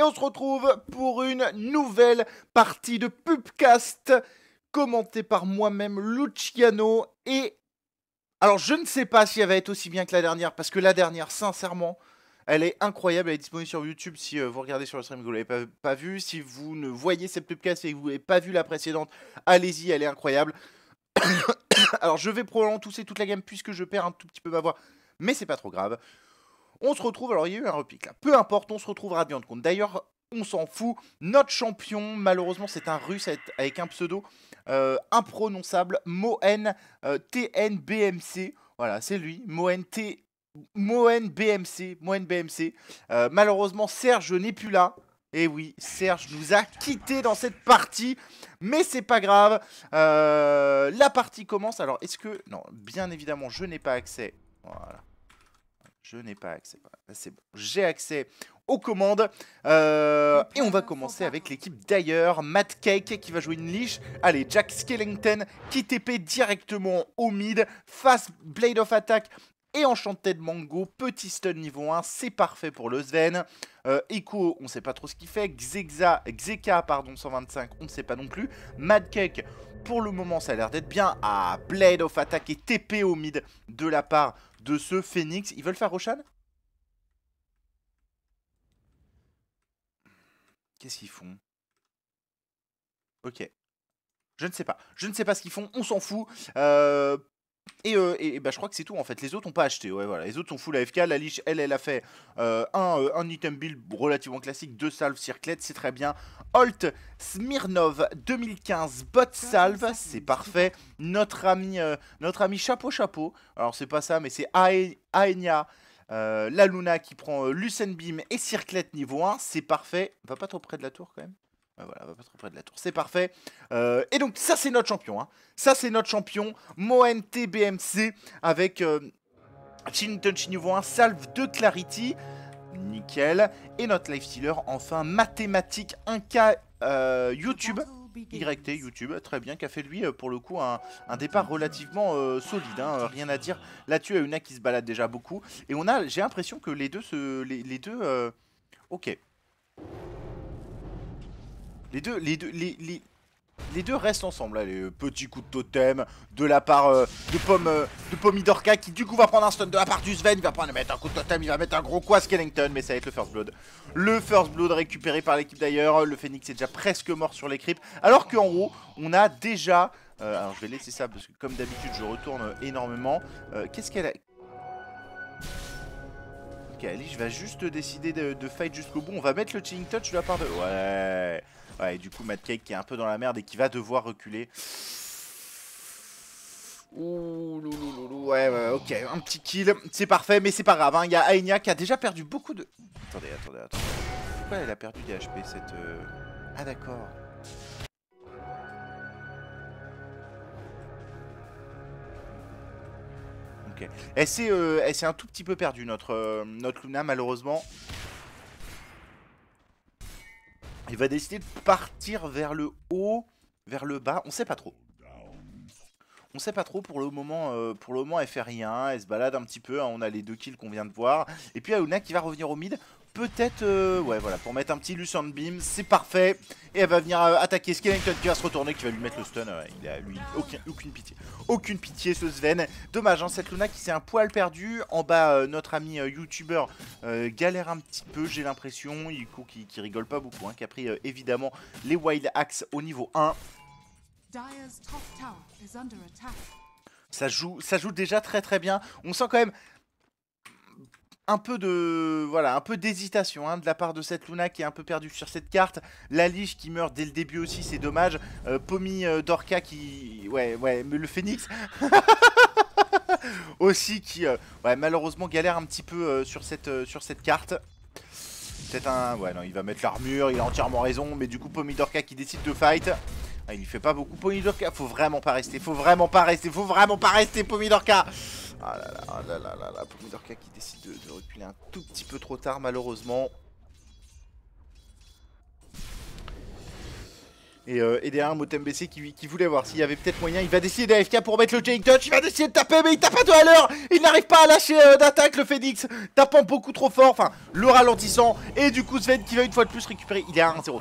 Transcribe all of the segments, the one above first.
Et on se retrouve pour une nouvelle partie de Pubcast commentée par moi-même Luciano et... Alors je ne sais pas si elle va être aussi bien que la dernière parce que la dernière sincèrement elle est incroyable, elle est disponible sur YouTube si euh, vous regardez sur le stream que vous ne l'avez pas, vu. Si vous ne voyez cette pubcast et que vous n'avez pas vu la précédente, allez-y, elle est incroyable. Alors je vais probablement tousser toute la gamme puisque je perds un tout petit peu ma voix, mais c'est pas trop grave. On se retrouve, alors il y a eu un repique là, peu importe, on se retrouve Radiant Compte. D'ailleurs, on s'en fout, notre champion, malheureusement c'est un russe avec un pseudo euh, imprononçable, Moen euh, TNBMC. Voilà, c'est lui, Moen T Moen BMC, Moen BMC. Euh, malheureusement, Serge n'est plus là. Et eh oui, Serge nous a quitté dans cette partie, mais c'est pas grave. La partie commence. Alors, est-ce que... Non, bien évidemment, je n'ai pas accès. Voilà. Je n'ai pas accès. C'est bon. J'ai accès aux commandes. Euh, et on va commencer avec l'équipe d'ailleurs. Matt Cake qui va jouer une liche. Allez, Jack Skellington qui TP directement au mid. Fast Blade of Attack et Enchanted Mango, petit stun niveau 1, c'est parfait pour le Sven. Euh, Echo, on ne sait pas trop ce qu'il fait. Xexa, Xeka, pardon, 125, on ne sait pas non plus. Madcake, pour le moment, ça a l'air d'être bien. Ah, Blade of Attack et TP au mid de la part de ce Phoenix. Ils veulent faire Roshan? Qu'est-ce qu'ils font? Ok. Je ne sais pas. Je ne sais pas ce qu'ils font. On s'en fout. Euh, et, euh, et, bah, je crois que c'est tout en fait. Les autres n'ont pas acheté. Ouais, voilà. Les autres sont full AFK. La liche, elle, elle a fait euh, un, euh, un, item build relativement classique, deux salves circlettes, c'est très bien. Holt Smirnov 2015 bot salve, c'est parfait. Notre ami, notre ami chapeau chapeau. Alors c'est pas ça, mais c'est Aenia. la Luna qui prend Lucen Beam et Circlette niveau 1, c'est parfait. Va pas trop près de la tour quand même. Voilà, va pas trop près de la tour, c'est parfait. Euh, et donc ça c'est notre champion, hein. ça c'est notre champion, Moen TBMC avec euh, Touch niveau 1, Salve de Clarity, nickel. Et notre Lifestealer, enfin mathématique 1K euh, YouTube. YT YouTube, très bien, qui a fait lui pour le coup un, départ relativement euh, solide, hein, rien à dire. Là-dessus, Una qui se balade déjà beaucoup. Et on a, j'ai l'impression que les deux se. Les deux. ok. Les deux, les deux, les, les, deux restent ensemble. Là, les petits coups de totem de la part euh, de Pomme, euh, de qui du coup va prendre un stun de la part du Sven. Il va prendre mettre un coup de totem, il va mettre un gros quoi Skellington, mais ça va être le First Blood. Le First Blood récupéré par l'équipe d'ailleurs. Le Phoenix est déjà presque mort sur les creeps. Alors qu'en haut, on a déjà. Euh, alors je vais laisser ça parce que comme d'habitude je retourne énormément. Qu'est-ce qu'elle a Ok, Ali, je vais juste décider de, de fight jusqu'au bout. On va mettre le Chilling Touch de la part de... Ouais Ouais, et du coup, Mad Cake qui est un peu dans la merde et qui va devoir reculer. Ouh, loulou, ouais, ouais, ok, un petit kill, c'est parfait, mais c'est pas grave, hein. il y a qui a déjà perdu beaucoup de... Attendez, attendez, attendez. Pourquoi elle a perdu des HP, cette... Euh, ah d'accord. Ok. Elle s'est euh, un tout petit peu perdue, notre, euh, notre Luna, malheureusement. Il va décider de partir vers le haut, vers le bas, on sait pas trop. On sait pas trop pour le moment, euh, pour le moment elle fait rien, elle se balade un petit peu, hein. on a les deux kills qu'on vient de voir. Et puis Auna qui va revenir au mid, peut-être, euh, ouais voilà, pour mettre un petit Lucent Beam, c'est parfait. Et elle va venir euh, attaquer Skellington qui va se retourner, qui va lui mettre le stun, il a lui aucune pitié. Aucune pitié ce Sven. Dommage, hein, cette Luna qui s'est un poil perdu. En bas, euh, notre ami YouTuber galère un petit peu, j'ai l'impression. Il qui, qui, rigole pas beaucoup, hein, qui a pris évidemment les Wild Axe au niveau 1. Ça joue, ça joue déjà très très bien. On sent quand même un peu de voilà un peu d'hésitation hein, de la part de cette Luna qui est un peu perdue sur cette carte la Liche qui meurt dès le début aussi c'est dommage euh, Pomi euh, Dorka qui ouais ouais mais le Phoenix aussi qui euh, ouais, malheureusement galère un petit peu sur cette sur cette carte peut-être un ouais non il va mettre l'armure il a entièrement raison mais du coup Pomi Dorka qui décide de fight ah, il fait pas beaucoup Pomidorka. Faut vraiment pas rester. Faut vraiment pas rester. Faut vraiment pas rester Pomidorka. Ah là là, ah là là là là. Pomidorka qui décide de, reculer un tout petit peu trop tard malheureusement. Et, euh, et derrière Motembc qui, voulait voir s'il y avait peut-être moyen. Il va décider d'AFK pour mettre le Jake Touch. Il va décider de taper, mais il tape à deux à l'heure. Il n'arrive pas à lâcher euh, d'attaque le Phoenix. Tapant beaucoup trop fort. Enfin, le ralentissant. Et du coup, Sven qui va une fois de plus récupérer. Il est à 1-0-3.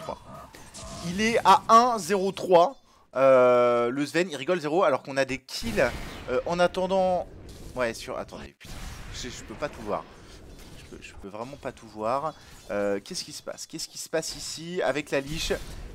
Il est à 1-0-3. Euh, le Sven, il rigole 0 alors qu'on a des kills euh, en attendant. Ouais, sur. Attendez, putain. Je, je peux pas tout voir. Je peux, je peux vraiment pas tout voir. Euh, Qu'est-ce qui se passe? Qu'est-ce qui se passe ici avec la liche?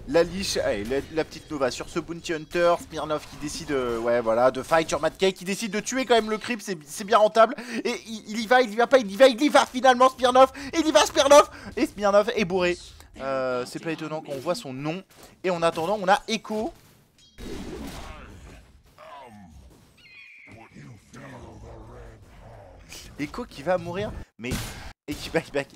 La liche, allez, la, la petite Nova sur ce Bounty Hunter. Smirnov qui décide euh, ouais, voilà, de fight sur Mad Cake, qui décide de tuer quand même le creep, c'est bien rentable. Et il, il y va, il y va pas, il y va, il y va finalement Smirnov. Il y va Smirnov. Et Smirnov est bourré. Euh, c'est pas étonnant qu'on voit son nom. Et en attendant, on a Echo. Echo qui va mourir, mais et qui back back.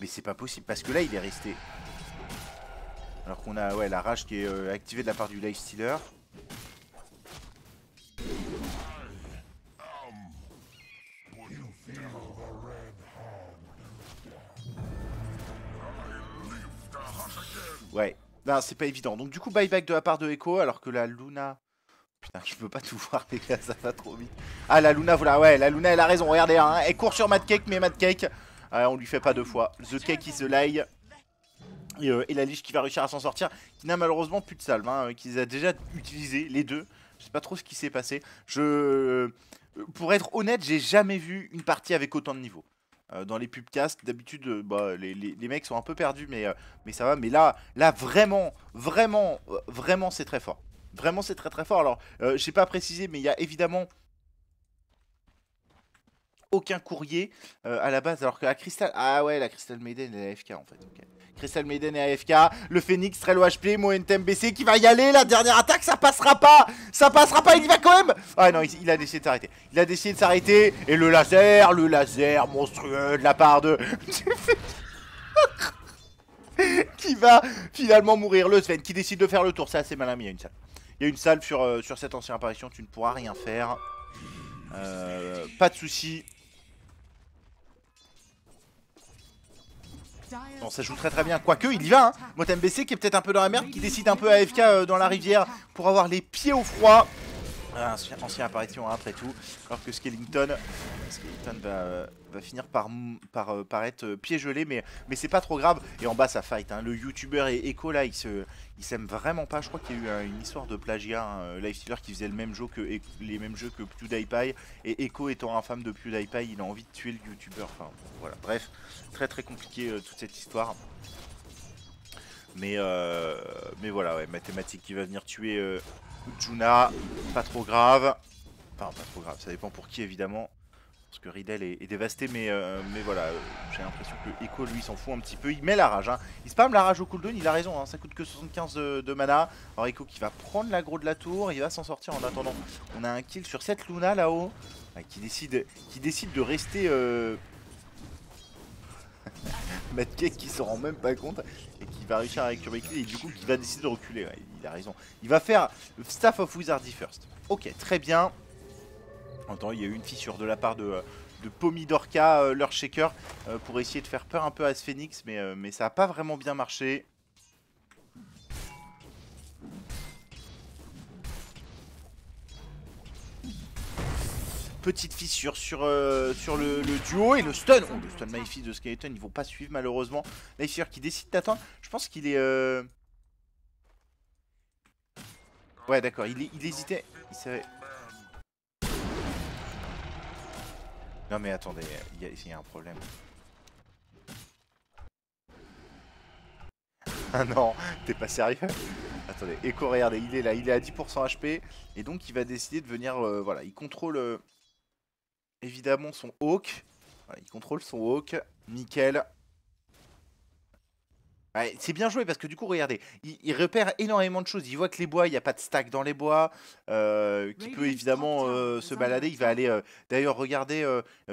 Mais c'est pas possible parce que là il est resté. Alors qu'on a ouais la rage qui est euh, activée de la part du life stealer. Ouais, non, c'est pas évident. Donc du coup buyback de la part de Echo alors que la Luna Putain, je peux pas tout voir, les gars, ça va trop vite. Ah, la Luna, voilà, ouais, la Luna, elle a raison. Regardez, hein, elle court sur Mad Cake, mais Mad Cake, euh, on lui fait pas deux fois. The Cake is the lie. Et, euh, et la Liche qui va réussir à s'en sortir, qui n'a malheureusement plus de salve, hein, qu'ils a déjà utilisé, les deux. Je sais pas trop ce qui s'est passé. Je, euh, pour être honnête, j'ai jamais vu une partie avec autant de niveaux. Euh, dans les pubcasts, d'habitude, bah, les, mecs sont un peu perdus, mais, mais ça va. Mais là, là, vraiment, vraiment, vraiment, c'est très fort. Vraiment, c'est très très fort. Alors, euh, j'ai pas précisé, mais il y a évidemment aucun courrier euh, à la base. Alors que la Crystal. Ah ouais, la Crystal Maiden est AFK en fait. Crystal Maiden est AFK. Le Phoenix très low HP. Moentem BC qui va y aller. La dernière attaque, ça passera pas. Ça passera pas. Il y va quand même. Ah non, il, il a décidé de s'arrêter. Il a décidé de s'arrêter. Et le laser, le laser monstrueux de la part de. qui va finalement mourir. Le Sven qui décide de faire le tour. C'est assez malin, mais il y a une salle. Il y a une salle sur, euh, sur cette ancienne apparition. Tu ne pourras rien faire. Euh, pas de soucis. Bon, ça joue très très bien. Quoique, il y va. Hein. Motem qui est peut-être un peu dans la merde, qui décide un peu AFK euh, dans la rivière pour avoir les pieds au froid. Ah, ancien, ancienne apparition hein, après tout. Alors que Skellington, va, euh, va finir par, par, euh, être euh, pied gelé, mais, mais c'est pas trop grave. Et en bas, ça fight. hein. Le youtubeur et Echo là, ils s'aiment vraiment pas. Je crois qu'il y a eu une histoire de plagiat. Hein. Lifestealer qui faisait le même jeu que les mêmes jeux que PewDiePie. Et Echo étant infâme de PewDiePie, il a envie de tuer le youtubeur. Enfin, voilà. Bref, très très compliqué toute cette histoire. Mais, euh, mais voilà, ouais, mathématique qui va venir tuer euh, Juna, pas trop grave. Enfin, pas trop grave, ça dépend pour qui évidemment. Parce que Riddle est, dévasté, mais, euh, mais voilà, j'ai l'impression que Echo lui s'en fout un petit peu. Il met la rage, hein. il spam la rage au cooldown, il a raison, hein, ça coûte que 75 de, de mana. Alors Echo qui va prendre l'aggro de la tour, il va s'en sortir en attendant. On a un kill sur cette Luna là-haut, euh, qui, décide, qui décide de rester. Euh... Mad Cake qui s'en rend même pas compte et qui va réussir à récupérer et du coup qui va décider de reculer. Il a raison. Il va faire Staff of Wizardry first. Ok, très bien. Attends, il y a eu une fissure de la part de, de Pomidorka, euh, leur shaker, euh, pour essayer de faire peur un peu à ce Phoenix, mais, euh, ça n'a pas vraiment bien marché. Petite fissure sur, euh, le duo et le stun. Oh, le stun magnifique de Skeleton, ils vont pas suivre malheureusement. Là, qui décide d'attendre. Je pense qu'il est. Ouais, d'accord, il, il hésitait. Il savait. Non, mais attendez, il y, a- un problème. Ah non, t'es pas sérieux? Attendez, Echo, regardez, il est là, il est à 10% HP. Et donc, il va décider de venir. euh, voilà, il contrôle euh, évidemment son Hawk. Il contrôle son Hawk. Nickel. Ouais, c'est bien joué parce que du coup, regardez, il, il repère énormément de choses. Il voit que les bois, il n'y a pas de stack dans les bois, euh, qui peut évidemment euh, se balader. Il va aller, euh, d'ailleurs, regarder,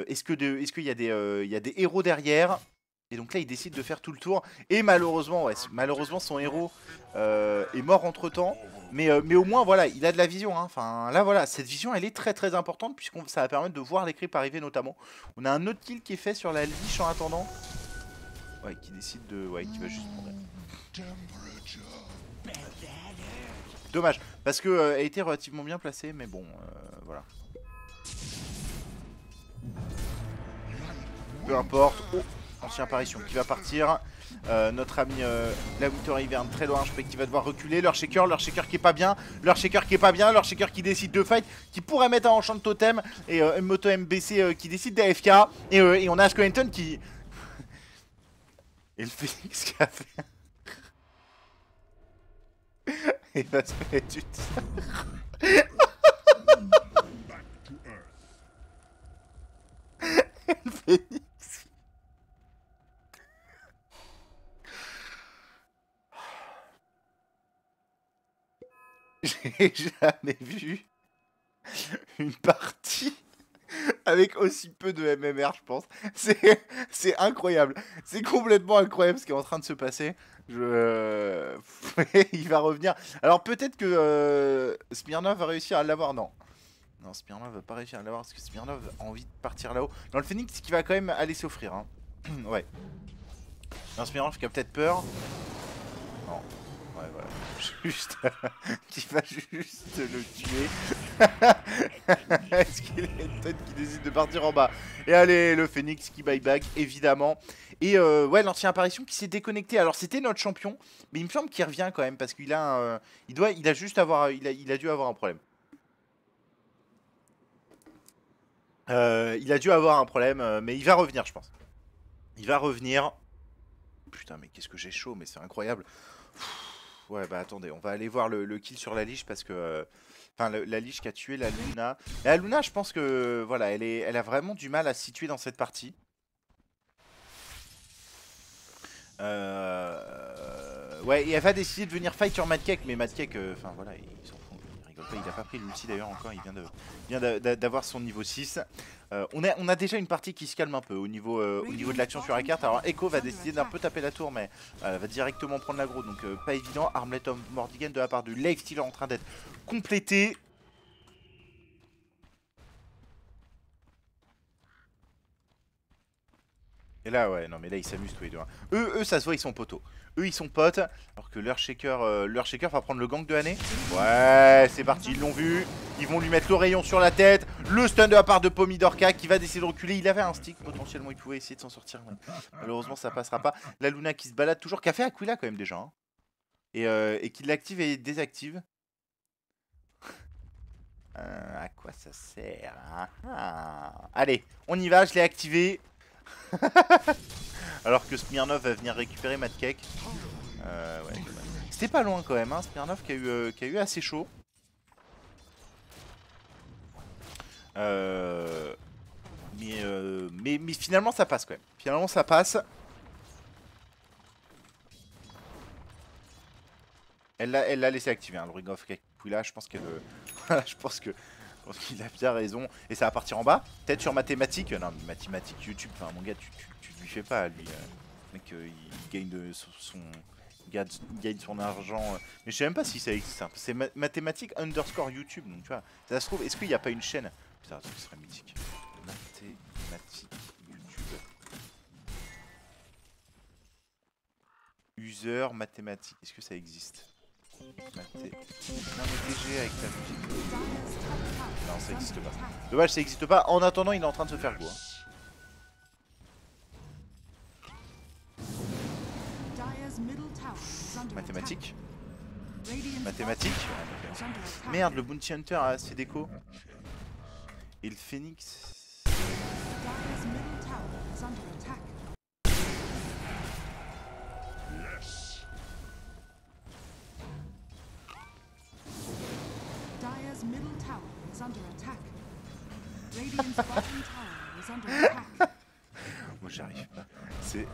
est-ce est-ce qu'il y a des, il y a des héros derrière? Et donc là, il décide de faire tout le tour. Et malheureusement, ouais, malheureusement, son héros euh, est mort entre temps. Mais, euh, mais au moins, voilà, il a de la vision. hein. Enfin, là, voilà, cette vision, elle est très très importante puisque ça va permettre de voir les creeps arriver notamment. On a un autre kill qui est fait sur la liche en attendant. Ouais, qui décide de... Ouais, qui va juste. Dommage, parce que euh, elle était relativement bien placée, mais bon, euh, voilà. Peu importe. Oh, ancien apparition qui va partir. Euh, notre ami euh, la Winter Ivern très loin, je crois qu'il va devoir reculer. Leur shaker, leur shaker qui est pas bien, leur shaker qui est pas bien, leur shaker qui décide de fight, qui pourrait mettre un enchant de totem, et euh, Moto MBC qui décide d'AFK, et, on a Skellington qui. Et le Phoenix qui a fait. Il va se mettre une. le Phoenix. J'ai jamais vu une partie avec aussi peu de MMR, je pense. C'est incroyable. C'est complètement incroyable ce qui est en train de se passer. Je... Il va revenir. Alors peut-être que euh, Smirnov va réussir à l'avoir. Non. Non, Smirnov va pas réussir à l'avoir parce que Smirnov a envie de partir là-haut. Dans le Phoenix qui va quand même aller s'offrir. Hein. ouais. Non, Smirnov qui a peut-être peur. Non. Voilà. Juste. qui va juste le tuer. Est-ce qu'il est une tête qui décide de partir en bas? Et allez, le Phoenix qui buy back, évidemment. Et euh, ouais, l'ancien apparition qui s'est déconnecté. Alors c'était notre champion, mais il me semble qu'il revient quand même parce qu'il a, un, euh, il il a juste avoir, il a, il a dû avoir un problème. Euh, il a dû avoir un problème, mais il va revenir, je pense. Il va revenir. Putain, mais qu'est-ce que j'ai chaud, mais c'est incroyable. Pff, Ouais, bah attendez, on va aller voir le, kill sur la liche parce que. euh, Enfin, la liche qui a tué la Luna. Et la Luna, je pense que. Voilà, elle, est, elle a vraiment du mal à se situer dans cette partie. Euh... Ouais, et elle va décider de venir fight sur Madcake, mais Madcake, euh, enfin voilà, il s'en fout, il rigole pas, il a pas pris l'ulti d'ailleurs encore, il vient d'avoir son niveau 6. Euh, on, a, on a déjà une partie qui se calme un peu au niveau, euh, au niveau de l'action sur la carte. Alors Echo va décider d'un peu taper la tour, mais euh, elle va directement prendre l'aggro, donc euh, pas évident. Armlet of Mordigan de la part de Life Stealer en train d'être complété. Et là, ouais, non, mais là, ils s'amusent tous les deux. hein. Eux, eux, ça se voit, ils sont poteaux. Eux, ils sont potes. Alors que leur shaker, euh, leur shaker va prendre le gang de l'année. Ouais, c'est parti, ils l'ont vu. Ils vont lui mettre le rayon sur la tête. Le stun de la part de Pomidorka qui va décider de reculer. Il avait un stick, potentiellement, il pouvait essayer de s'en sortir. Malheureusement, ça passera pas. La Luna qui se balade toujours, qui a fait Aquila quand même déjà. hein. Et, euh, qui l'active et désactive. Euh, à quoi ça sert hein? Ah. Allez, on y va, je l'ai activé. Alors que Smirnov va venir récupérer Mad Cake. Euh. C'était pas loin quand même, hein, Smirnov qui a, eu, euh, qui a eu assez chaud. Euh, mais, euh, mais, mais finalement ça passe quand même. Finalement ça passe. Elle l'a elle l'a laissé activer, hein, le Ring of Kakula. Je pense qu'elle. je pense que. Je pense qu'il a bien raison. Et ça va partir en bas. Peut-être sur mathématiques. Non, mais mathématiques YouTube. Enfin, mon gars, tu, tu, tu lui fais pas, lui. euh, le mec, euh, il gagne de son. gagne, son argent. euh. Mais je sais même pas si ça existe. hein. C'est ma- mathématiques underscore YouTube. Donc, tu vois, ça se trouve, est-ce qu'il n'y a pas une chaîne? Putain, ce serait mythique. Mathématiques YouTube. User mathématiques. Est-ce que ça existe? Non, mais avec ta musique. Non, ça existe pas. Dommage, ça existe pas. En attendant, il est en train de se faire go. hein. Mathématiques Mathématiques Merde, le Bounty Hunter a assez d'écho. Et le Phoenix. Moi, j'arrive. C'est.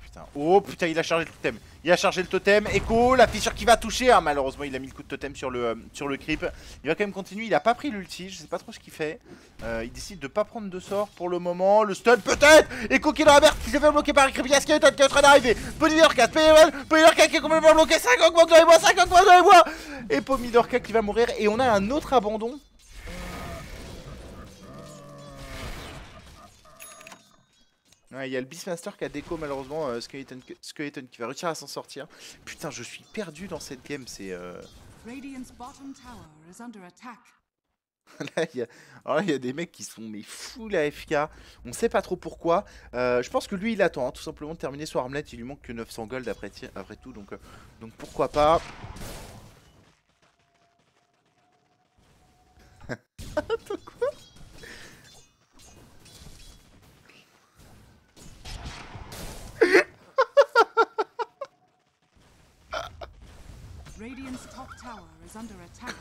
Putain. Oh putain, il a chargé le totem. Il a chargé le totem. Echo, la fissure qui va toucher. Ah, malheureusement, il a mis le coup de totem sur le, euh, sur le creep. Il va quand même continuer. Il a pas pris l'ulti. Je sais pas trop ce qu'il fait. Euh, il décide de pas prendre de sort pour le moment. Le stun, peut-être. Echo qui est dans la merde. Qui s'est fait bloquer par un creep. Il y a Skeleton qui est en train d'arriver. Pomidorka, Pomidorka qui est complètement bloqué. 5 augmente dans les bois. 5 augmente dans les bois. Et Pomidorka qui va mourir. Et on a un autre abandon. Ouais, il y a le Beastmaster qui a déco malheureusement euh, Skeleton, Skeleton qui va réussir à s'en sortir. Putain, je suis perdu dans cette game, c'est... euh, là, il y a... Alors là, il y a des mecs qui sont mais full AFK. On sait pas trop pourquoi. Euh, je pense que lui, il attend hein, tout simplement de terminer son armlet. Il lui manque que 900 gold après tout, donc, euh, donc pourquoi pas. Attends, quoi? Top tower under attack.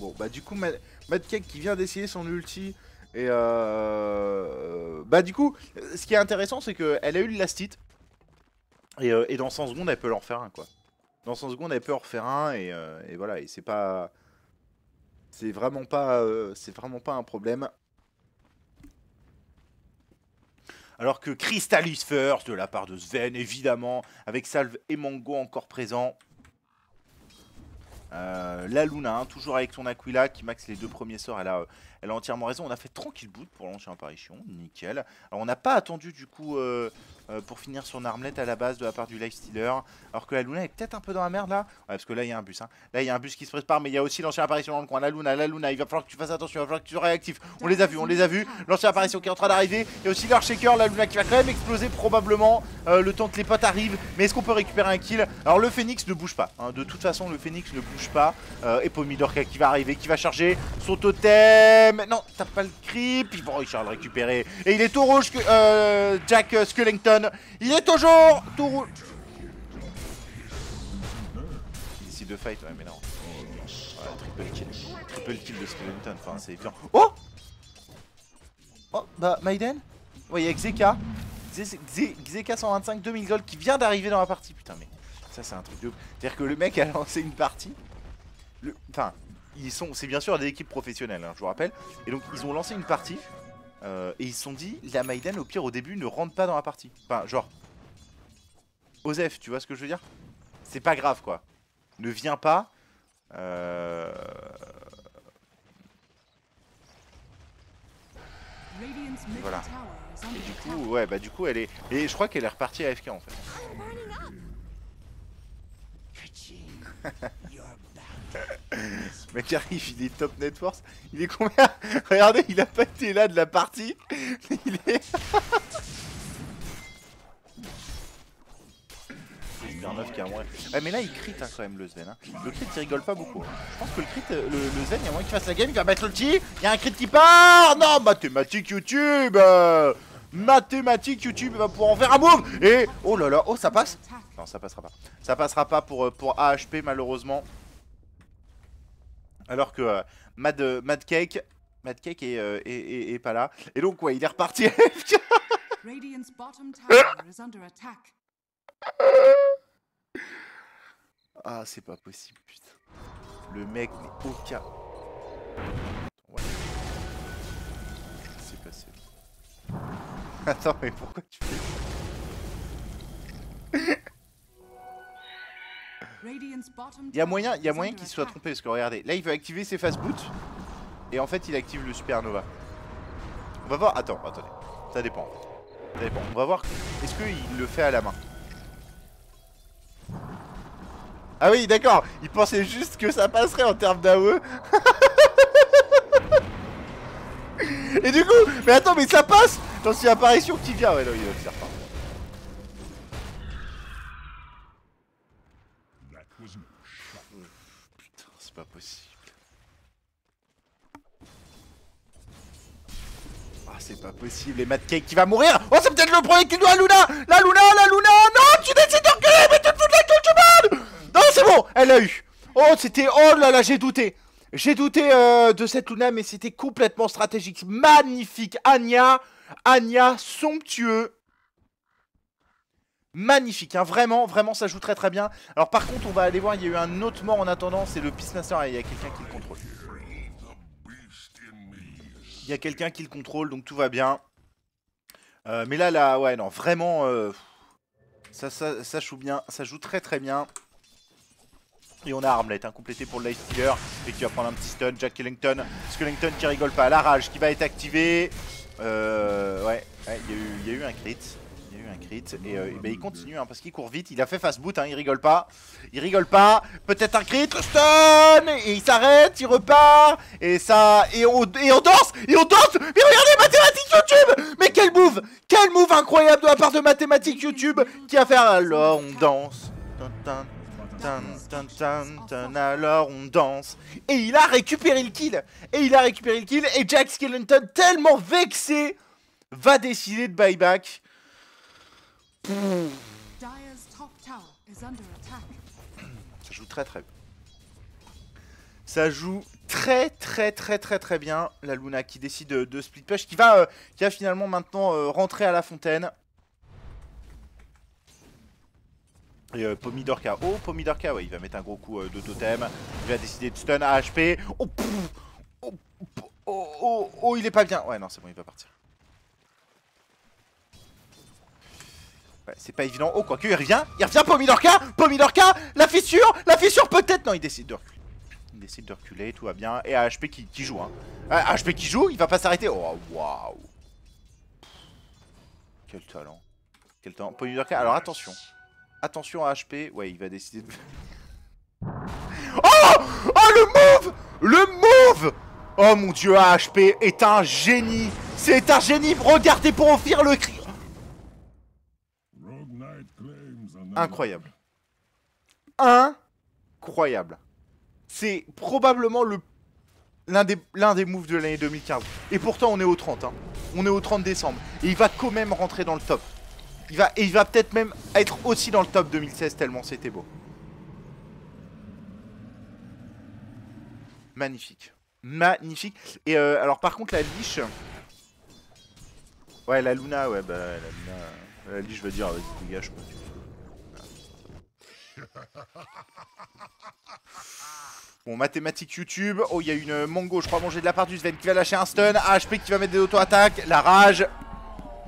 Bon, bah du coup, Ma- Mad Cake qui vient d'essayer son ulti. Et euh... Bah du coup, ce qui est intéressant, c'est qu'elle a eu le last hit. Et, euh, et dans 100 secondes, elle peut en refaire un, quoi. Dans 100 secondes, elle peut en refaire un, et, euh, et voilà, et c'est pas... C'est vraiment pas... euh, c'est vraiment pas un problème. Alors que Crystallis First, de la part de Sven, évidemment, avec Salve et Mango encore présents. Euh, la Luna, hein, toujours avec son Aquila qui max les deux premiers sorts, elle a, euh, elle entièrement raison. On a fait tranquille boot pour lancer apparition, nickel. Alors on n'a pas attendu du coup euh, euh, pour finir son armlet à la base de la part du Lifestealer. Alors que la Luna est peut-être un peu dans la merde là. Ouais, parce que là il y a un bus. Hein. Là il y a un bus qui se prépare, mais il y a aussi l'ancien apparition dans le coin. La Luna, la Luna, il va falloir que tu fasses attention, il va falloir que tu sois réactif. On les a vus, on les a vus. L'ancien apparition qui est en train d'arriver. Il y a aussi leur shaker, la Luna qui va quand même exploser probablement euh, le temps que les potes arrivent. Mais est-ce qu'on peut récupérer un kill? Alors le Phoenix ne bouge pas. hein. De toute façon, le Phoenix ne bouge pas. Euh, et Pomidor qui va arriver, qui va charger son totem. Non, t'as pas le creep. Il va le récupérer. Et il est tout rouge, que, Jack euh, Il est toujours tout rouge. Il décide de fight, ouais, mais non. Voilà, triple kill. Triple kill de Skellington. Enfin, c'est évident. Oh Oh, bah, Maiden? Ouais, il y a Xeka. Xe- Xe- Xeka 125, 2000 gold qui vient d'arriver dans la partie. Putain, mais ça, c'est un truc de ouf. C'est-à-dire que le mec a lancé une partie. Le- Enfin, ils sont, c'est bien sûr des équipes professionnelles, hein, je vous rappelle. Et donc, ils ont lancé une partie. Euh, et ils se sont dit, la Maiden, au pire, au début, ne rentre pas dans la partie. Enfin, genre. Osef, tu vois ce que je veux dire? C'est pas grave, quoi. Ne viens pas. Euh... Voilà. Et du coup, ouais, bah du coup, elle est. Et je crois qu'elle est repartie à FK en fait. Le mec arrive, il est top net force. Il est combien Regardez, il a pas été là de la partie. Il est. C'est Super 9 qui a moins. Ouais, mais là il crit hein, quand même le Sven. hein. Le crit il rigole pas beaucoup. hein. Je pense que le crit, euh, le, le Sven, il y a moins qu'il fasse la game, il va mettre l'ulti. Il y a un crit qui part. Non, mathématiques YouTube. euh, Mathématiques YouTube va pouvoir en faire un move. Et oh là là, oh ça passe. Non, ça passera pas. Ça passera pas pour, euh, pour AHP malheureusement. Alors que euh, Mad, euh, Mad Cake, Mad Cake est, euh, est- est- est pas là. Et donc ouais, il est reparti. Radiant's bottom tower is under attack. ah, c'est pas possible, putain. Le mec n'est aucun. Ouais. Qu'est-ce qui s'est passé? Attends, mais pourquoi tu fais bottom Il y a moyen, moyen qu'il soit trompé parce que regardez, là il veut activer ses fast boots et en fait il active le supernova. On va voir. Attends, attendez, ça dépend. On va voir. Est-ce qu'il le fait à la main? Ah oui, d'accord. Il pensait juste que ça passerait en termes d'AOE. et du coup, mais attends, mais ça passe dans une apparition qui vient. Ouais, non, il va pas. Putain, c'est pas possible. Ah, c'est pas possible. Et Mad Cake qui va mourir. Oh, c'est peut-être le premier qui doit Luna. La Luna, la Luna. Non, tu décides de reculer, mais tu te fous de la gueule du monde. Non, c'est bon. Elle l'a eu. Oh, c'était. Oh là là, j'ai douté. J'ai douté euh, de cette Luna, mais c'était complètement stratégique. Magnifique. Anya. Anya, somptueux. Magnifique, hein, vraiment, vraiment, ça joue très très bien. Alors par contre, on va aller voir, il y a eu un autre mort en attendant, c'est le Beastmaster, il y a quelqu'un qui le contrôle. Il y a quelqu'un qui le contrôle, donc tout va bien. Euh, mais là, là, ouais, non, vraiment, euh, ça, ça, ça joue bien, ça joue très très bien. Et on a Armlet, hein, complété pour le Lifestealer, et qui va prendre un petit stun, Jack Ellington, Skellington qui rigole pas, la rage qui va être activée. Euh, ouais, ouais, il y, y a eu un crit. Un crit. Et, euh, et ben, il continue hein, parce qu'il court vite. Il a fait fast boot, hein, il rigole pas. Il rigole pas. Peut-être un crit. Stun Et il s'arrête, il repart. Et ça. Et on, et on danse Et on danse Mais regardez, mathématiques YouTube Mais quel move Quel move incroyable de la part de mathématiques YouTube qui a fait alors on danse. Alors on danse. Et il a récupéré le kill. Et il a récupéré le kill. Et Jack Skellington, tellement vexé, va décider de buyback. Dyer's top tower is under attack. Ça joue très très bien. Ça joue très très très très très bien la Luna qui décide de, split push, qui va, euh, qui finalement maintenant euh, rentrer à la fontaine. Et euh, Pomidorka, oh Pomidorka, ouais, il va mettre un gros coup euh, de totem. Il va décider de stun à HP. Oh, oh, oh, oh, oh, il est pas bien. Ouais, non, c'est bon, il va partir. C'est pas évident. Oh, quoique, il revient. Il revient, Pomidorka Pomidorka La fissure La fissure, peut-être Non, il décide de reculer. Il décide de reculer, tout va bien. Et HP qui, qui joue, hein. HP qui joue, il va pas s'arrêter. Oh, waouh Quel talent. Quel talent. Pomidorka, alors attention. Attention à HP. Ouais, il va décider de... Oh Oh, le move Le move Oh mon dieu, HP est un génie C'est un génie Regardez pour offrir le cri Incroyable. Incroyable. C'est probablement le l'un des, des moves de l'année 2015. Et pourtant, on est au 30. hein. On est au 30 décembre. Et il va quand même rentrer dans le top. Il va, et il va peut-être même être aussi dans le top 2016 tellement c'était beau. Magnifique. Magnifique. Et euh, alors par contre la liche... Ouais la Luna, ouais bah la Luna... La liche je veux dire, vas-y dégage quoi. Bon, mathématiques YouTube. Oh, il y a une Mongo, je crois, manger de la part du Sven qui va lâcher un stun. HP qui va mettre des auto-attaques. La rage.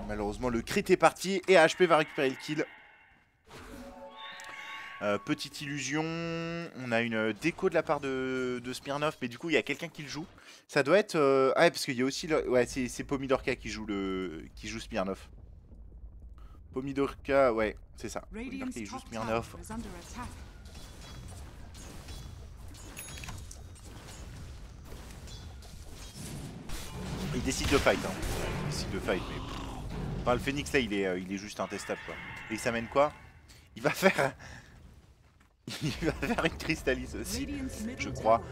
Malheureusement, le crit est parti et HP va récupérer le kill. Euh, petite illusion. On a une déco de la part de, de mais du coup, il y a quelqu'un qui le joue. Ça doit être. euh, Ah, ouais, parce qu'il y a aussi. Ouais, c'est Pomidorka qui joue, le... qui joue. Pomidorka, ouais, c'est ça. Il joue top tower Smirnov. is under attack. Il décide de fight. Hein. Il décide de fight, mais. Enfin, le Phoenix là, il est, euh, il est juste intestable quoi. Et il s'amène quoi? Il va faire. il va faire une Crystalis aussi. Je crois.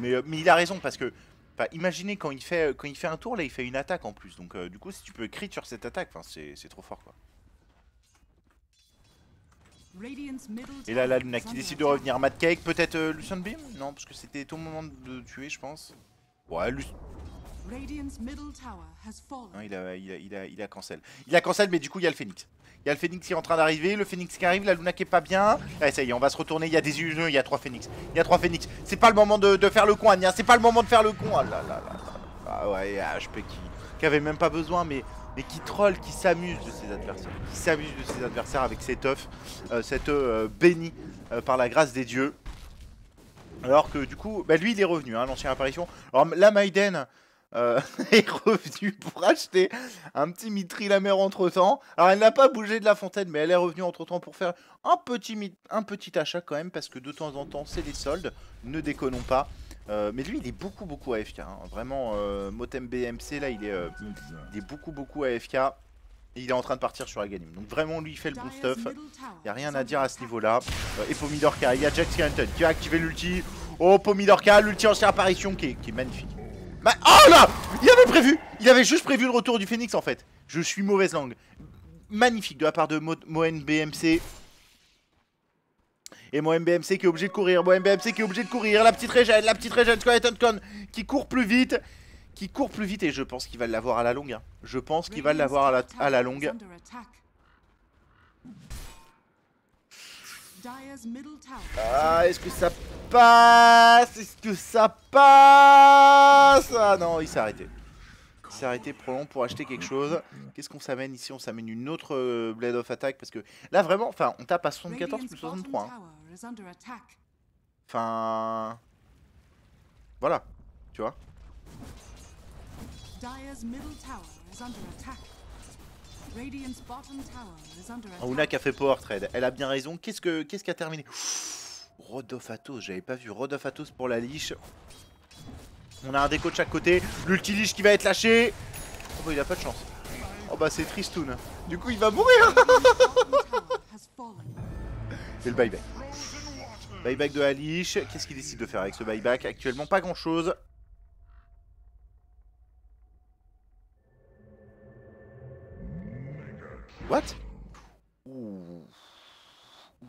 Mais, euh, mais il a raison parce que. Imaginez quand il, fait, quand il fait un tour là, il fait une attaque en plus. Donc, euh, du coup, si tu peux crit sur cette attaque, c'est trop fort quoi. Et là, la tower Luna qui décide de revenir. Mad Cake, peut-être euh, Lucian Beam? Non, parce que c'était au moment de tuer, je pense. Ouais, Lu-. Non, il a, il a, il a, il a cancel. Il a cancel, mais du coup, il y a le Phoenix. Il y a le Phoenix qui est en train d'arriver, le Phoenix qui arrive, la Luna qui est pas bien. Allez, ça y est, on va se retourner. Il y a des illusions, il y a trois Phoenix. Il y a trois Phoenix. C'est pas le moment de, de faire le con, Anya. C'est pas le moment de faire le con. Ah là là là là. Ah ouais, HP qui, qui avait même pas besoin, mais, mais qui troll, qui s'amuse de ses adversaires. Qui s'amuse de ses adversaires avec cet œuf, euh, cet œuf euh, béni euh, par la grâce des dieux. Alors que du coup, bah, lui il est revenu, hein, l'ancienne apparition. Alors là, Maiden est revenu pour acheter un petit Mitri la mer entre temps. Alors elle n'a pas bougé de la fontaine, mais elle est revenue entre temps pour faire un petit, un petit achat quand même, parce que de temps en temps c'est des soldes, ne déconnons pas. Euh, mais lui il est beaucoup beaucoup AFK, hein. vraiment euh, Motem BMC là il est, euh, il est beaucoup beaucoup AFK. Et il est en train de partir sur Aganim. Donc vraiment lui il fait le bon stuff. Il a rien à dire à ce niveau-là. Euh, et Pomidorka, il y a Jack Skellington qui a activé l'ulti. Oh, Pomidorka, l'ulti ancienne apparition qui est, qui est magnifique. Ma- oh là Il avait prévu Il avait juste prévu le retour du Phoenix en fait. Je suis mauvaise langue. Magnifique de la part de Mo Moen BMC. Et Moen BMC qui est obligé de courir. Moen BMC qui est obligé de courir. La petite régène, la petite régène Skeleton Con qui court plus vite. Qui court plus vite et je pense qu'il va l'avoir à la longue. hein. Je pense qu'il va l'avoir à la, à la longue. Ah, est-ce que ça passe? Est-ce que ça passe? Ah non, il s'est arrêté. Il s'est arrêté probablement pour acheter quelque chose. Qu'est-ce qu'on s'amène ici? On s'amène une autre euh, Blade of Attack parce que là vraiment, enfin, on tape à 74 plus Radiant's bottom 63. hein. Tower is under attack. Enfin, voilà, tu vois. Dyer's middle tower is under attack. Radiant's bottom tower is under Ouna attack. qui a fait power trade. Elle a bien raison. Qu'est-ce que qu'est-ce qui a terminé? Rodolphe j'avais pas vu Rodolphe Athos pour la liche. On a un déco de chaque côté. L'ulti-liche qui va être lâché. Oh bah il a pas de chance. Oh bah c'est Tristoun. Du coup il va mourir. Et le buyback. Buyback de la liche. Qu'est-ce qu'il décide de faire avec ce buyback Actuellement pas grand chose. What? Ouh. Ouh.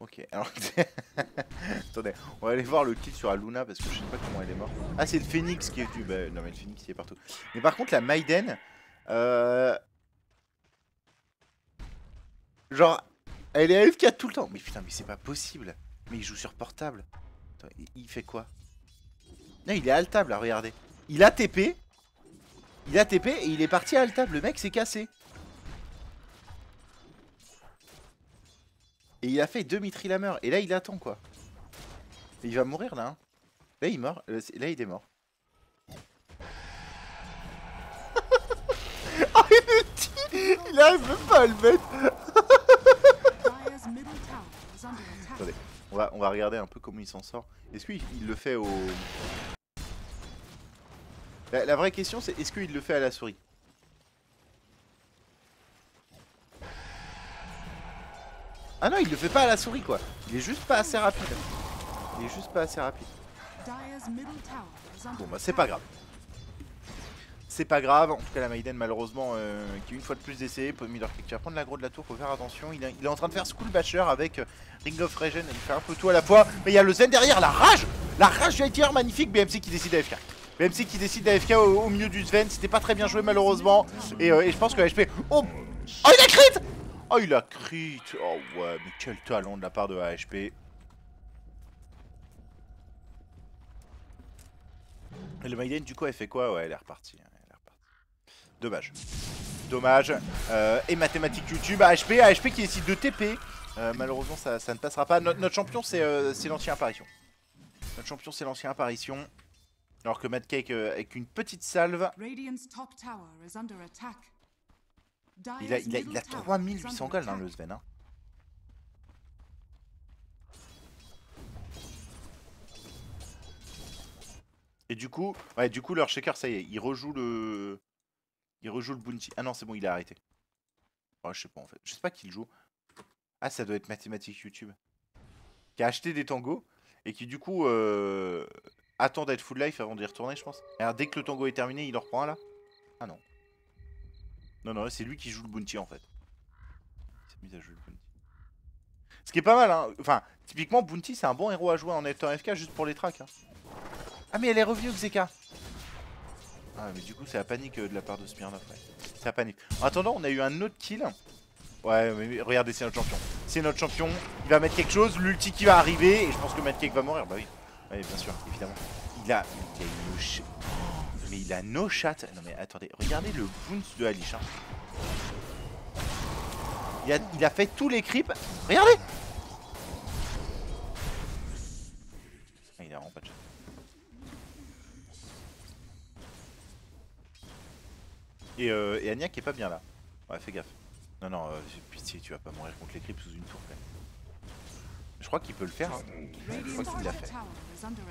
Ok, alors... Attendez, on va aller voir le kill sur Aluna parce que je sais pas comment elle est morte. Ah, c'est le Phoenix qui est venu. Bah, non, mais le Phoenix il est partout. Mais par contre, la Maiden... Euh... Genre, elle est AFK tout le temps. Mais putain, mais c'est pas possible. Mais il joue sur portable. Il- fait quoi? Non, il est altable, là, regardez. Il a TP. Il a TP et il est parti à altable. Le mec s'est cassé. Et il a fait deux mitrilamers. Et là, il attend, quoi. Il va mourir, là. hein. Là, il meurt. Euh, Là, il est mort. oh, il Il arrive pas à le mettre Attendez, on va, on va regarder un peu comment il s'en sort. Est-ce qu'il il le fait au... La, la vraie question c'est est-ce qu'il le fait à la souris? Ah non, il le fait pas à la souris quoi. Il est juste pas assez rapide. Il est juste pas assez rapide. Bon bah c'est pas grave. C'est pas grave, en tout cas la Maiden malheureusement euh, qui une fois de plus d'essais, Miller qui va prendre l'aggro de la tour, faut faire attention, il, est- en train de faire School Basher avec euh, Ring of Regen, il fait un peu tout à la fois, mais il y a le Zen derrière, la rage! La rage du ITR magnifique, BMC qui décide d'AFK. BMC qui décide d'AFK au, milieu du Sven, c'était pas très bien joué malheureusement, et, euh, je pense que HP... Oh! Oh il a crit! Oh il a crit! Oh ouais, mais quel talent de la part de AHP Et le Maiden du coup elle fait quoi? Ouais elle est repartie. Dommage. Dommage. Euh, et mathématiques YouTube, AHP, AHP qui décide de TP. Euh, malheureusement ça, ça ne passera pas. Notre, notre champion c'est euh, c'est l'ancien apparition. Notre champion c'est l'ancien apparition. Alors que Mad Cake avec une petite salve. Radiant's top tower is under attack. Il a, il a, il a middle tower is 3800 under gold hein, le Sven. hein. Et du coup, ouais, du coup leur shaker ça y est, il rejoue le, il rejoue le bounty. Ah non c'est bon, il a arrêté. Oh, je sais pas en fait, je sais pas qui le joue. Ah ça doit être mathématiques YouTube, qui a acheté des tangos et qui du coup euh, attend d'être full life avant d'y retourner je pense. Dès que le tango est terminé, il en reprend un là? Ah non. Non, non, c'est lui qui joue le bounty en fait. Il s'est mis à jouer le bounty. Ce qui est pas mal, hein. Enfin, typiquement, Bounty, c'est un bon héros à jouer en étant FK juste pour les tracks. hein. Ah, mais elle est revenue, Xeka Ah, mais du coup, c'est la panique euh, de la part de Smirnoff, ouais. C'est la panique. En attendant, on a eu un autre kill. Ouais, mais regardez, c'est notre champion. C'est notre champion. Il va mettre quelque chose, l'ulti qui va arriver, et je pense que Madcake va mourir. Bah oui. Ouais, bien sûr, évidemment. Il a, il a une mais il a no chat. Non mais attendez, regardez le bounce de Alish. Il, a, il a fait tous les creeps. Regardez Ah, Il a vraiment pas de chat. Et, euh, et Anya qui est pas bien là. Ouais, fais gaffe. Non, non, euh, pitié, tu vas pas mourir contre les creeps sous une tour quand même. Je crois qu'il peut le faire. Je crois qu'il l'a fait.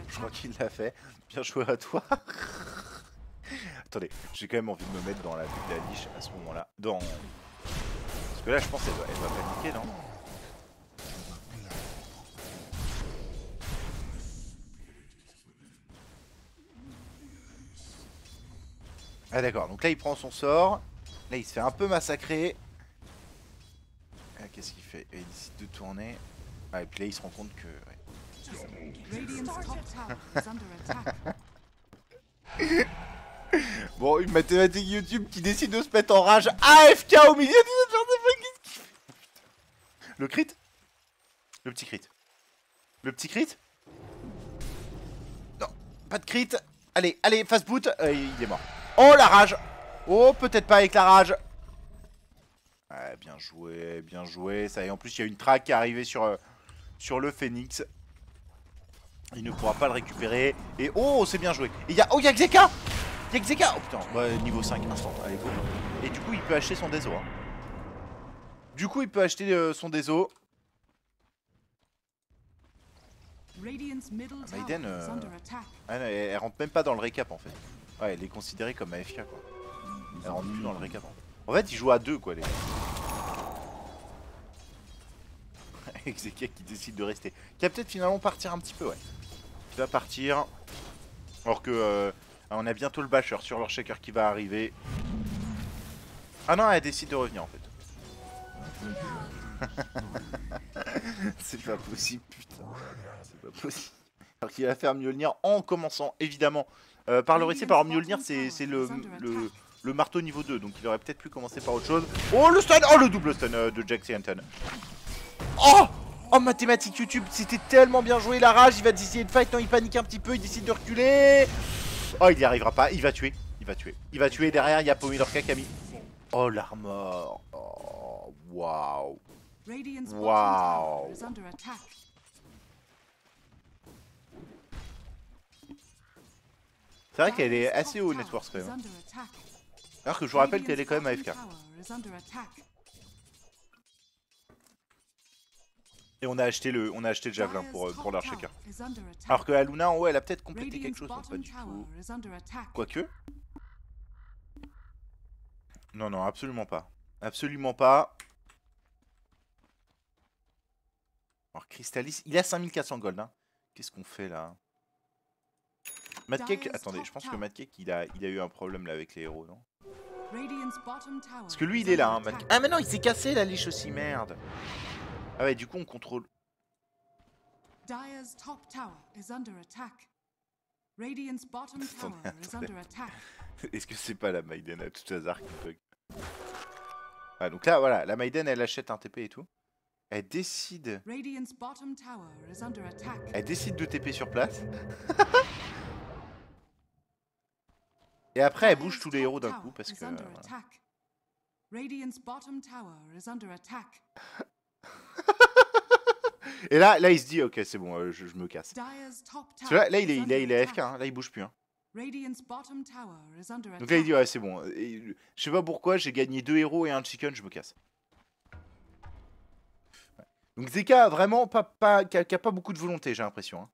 Je crois qu'il l'a fait. Bien joué à toi. Attendez, j'ai quand même envie de me mettre dans la vue la à ce moment-là. Dans. Parce que là, je pense qu'elle va, elle va paniquer, non? Ah d'accord, donc là il prend son sort. Là il se fait un peu massacrer. Ah, Qu'est-ce qu'il fait Il décide de tourner. Ah, et puis là il se rend compte que... ouais. Bon, une mathématique YouTube qui décide de se mettre en rage AFK au milieu qu'est-ce qu'il fait. Le crit Le petit crit. Le petit crit Non, pas de crit. Allez, allez, fast boot. Euh, il est mort. Oh, la rage Oh, peut-être pas avec la rage. Ouais, bien joué, bien joué. Ça y est, en plus, il y a une track qui est arrivée sur, euh, sur le Phoenix. Il ne pourra pas le récupérer. Et oh, c'est bien joué. Et il y a... Oh, il y a Xeka Y'a Xeka Oh putain, bah, niveau 5, instant, allez go. Et du coup, il peut acheter son déso. Hein. Du coup, il peut acheter euh, son déso. Ah, Maiden, euh. Ah, elle rentre même pas dans le récap en fait. Ouais, elle est considérée comme AFK quoi. Elle rentre plus dans le récap. En fait, il joue à deux quoi les gars. Xeka qui décide de rester. Qui va peut-être finalement partir un petit peu, ouais. Qui va partir. Alors que euh, on a bientôt le basher sur leur shaker qui va arriver. Ah non, elle décide de revenir en fait. C'est pas possible, putain. C'est pas possible. Alors qu'il va faire Mjolnir en commençant évidemment euh, par le récit. Alors Mjolnir c'est c'est le, le, le marteau niveau 2, donc il aurait peut-être pu commencer par autre chose. Oh le stun Oh le double stun euh, de Jack Seanton. Oh Oh mathématiques YouTube, c'était tellement bien joué la rage, il va décider de fight, non il panique un petit peu, il décide de reculer. Oh il y arrivera pas, il va tuer, il va tuer. Il va tuer derrière, il y a a mis. Oh l'armor. Oh waouh. Radiant's C'est vrai qu'elle est assez haut network quand. Alors que je vous rappelle qu'elle est quand même AFK. Et on a acheté le, on a acheté le javelin pour, euh, pour leur. Alors que Aluna en haut elle a peut-être complété quelque chose, non pas bottom du tout. Quoique. Non, non, absolument pas. Absolument pas. Alors Crystalis, il a 5400 gold. Hein. Qu'est-ce qu'on fait là? Madcake, Dire's attendez, je pense que. Madcake il a, il a eu un problème là avec les héros, non? Radiant's bottom tower Parce que lui il est là, hein. Ah mais non, il s'est cassé la liche aussi, merde Ah ouais, du coup on contrôle. Dire's top tower is under attack. Radiant's bottom tower Attendez, is attendez. under attack. Est-ce que c'est pas la Maiden à tout hasard qui bug? Ah donc là voilà, la Maiden elle achète un TP et tout. Elle décide, Radiant's bottom tower is under attack. elle décide de TP sur place. et après elle bouge tous les héros d'un coup parce que under voilà. attack. Radiant's bottom tower is under attack. Et là, là il se dit ok c'est bon, euh, je, je me casse. Que là, il est, il est, il est AFK, hein, là il bouge plus. Hein. Donc là il dit ouais c'est bon. Et, je sais pas pourquoi j'ai gagné deux héros et un chicken, je me casse. Ouais. Donc Zeka vraiment pas, pas, qui a, qui a pas beaucoup de volonté j'ai l'impression. Hein.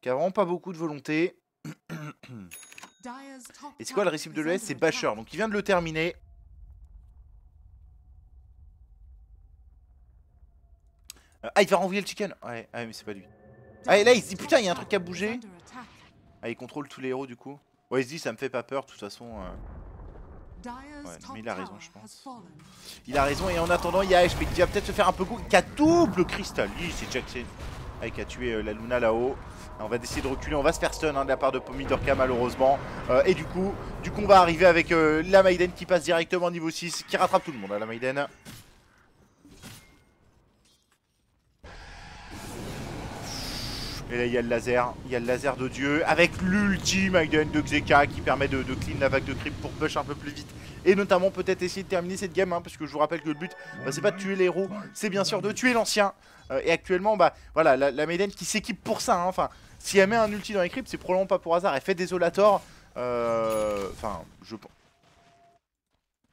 Qui a vraiment pas beaucoup de volonté. Et c'est quoi le récip de l'ES C'est Basher. Donc il vient de le terminer. Euh, Ah il va renvoyer le chicken Ouais, ah, mais c'est pas lui. Ah, et là, il se dit, putain, il y a un truc à bouger. Ah il contrôle tous les héros du coup. Ouais il se dit ça me fait pas peur de toute façon. euh. Ouais, mais il a raison, je pense. Il a raison et en attendant il y a HP qui va peut-être se faire un peu coup. Qui a double cristal. Lui c'est Jackson. Ah, qui a tué euh, la Luna là-haut. On va décider de reculer, on va se faire stun hein, de la part de Pomidorka malheureusement. Euh, et du coup, du coup on va arriver avec euh, la Maiden qui passe directement niveau 6, qui rattrape tout le monde, hein, la Maiden. Et là il y a le laser, il y a le laser de Dieu avec l'ulti Maiden de Xeka qui permet de, de clean la vague de creep pour push un peu plus vite. Et notamment peut-être essayer de terminer cette game, hein, parce que je vous rappelle que le but bah, c'est pas de tuer les héros, c'est bien sûr de tuer l'ancien. Euh, et actuellement, bah voilà, la, la Maiden qui s'équipe pour ça. hein. Enfin, si elle met un ulti dans les cryptes, c'est probablement pas pour hasard. Elle fait Desolator. Euh, Enfin, je pense.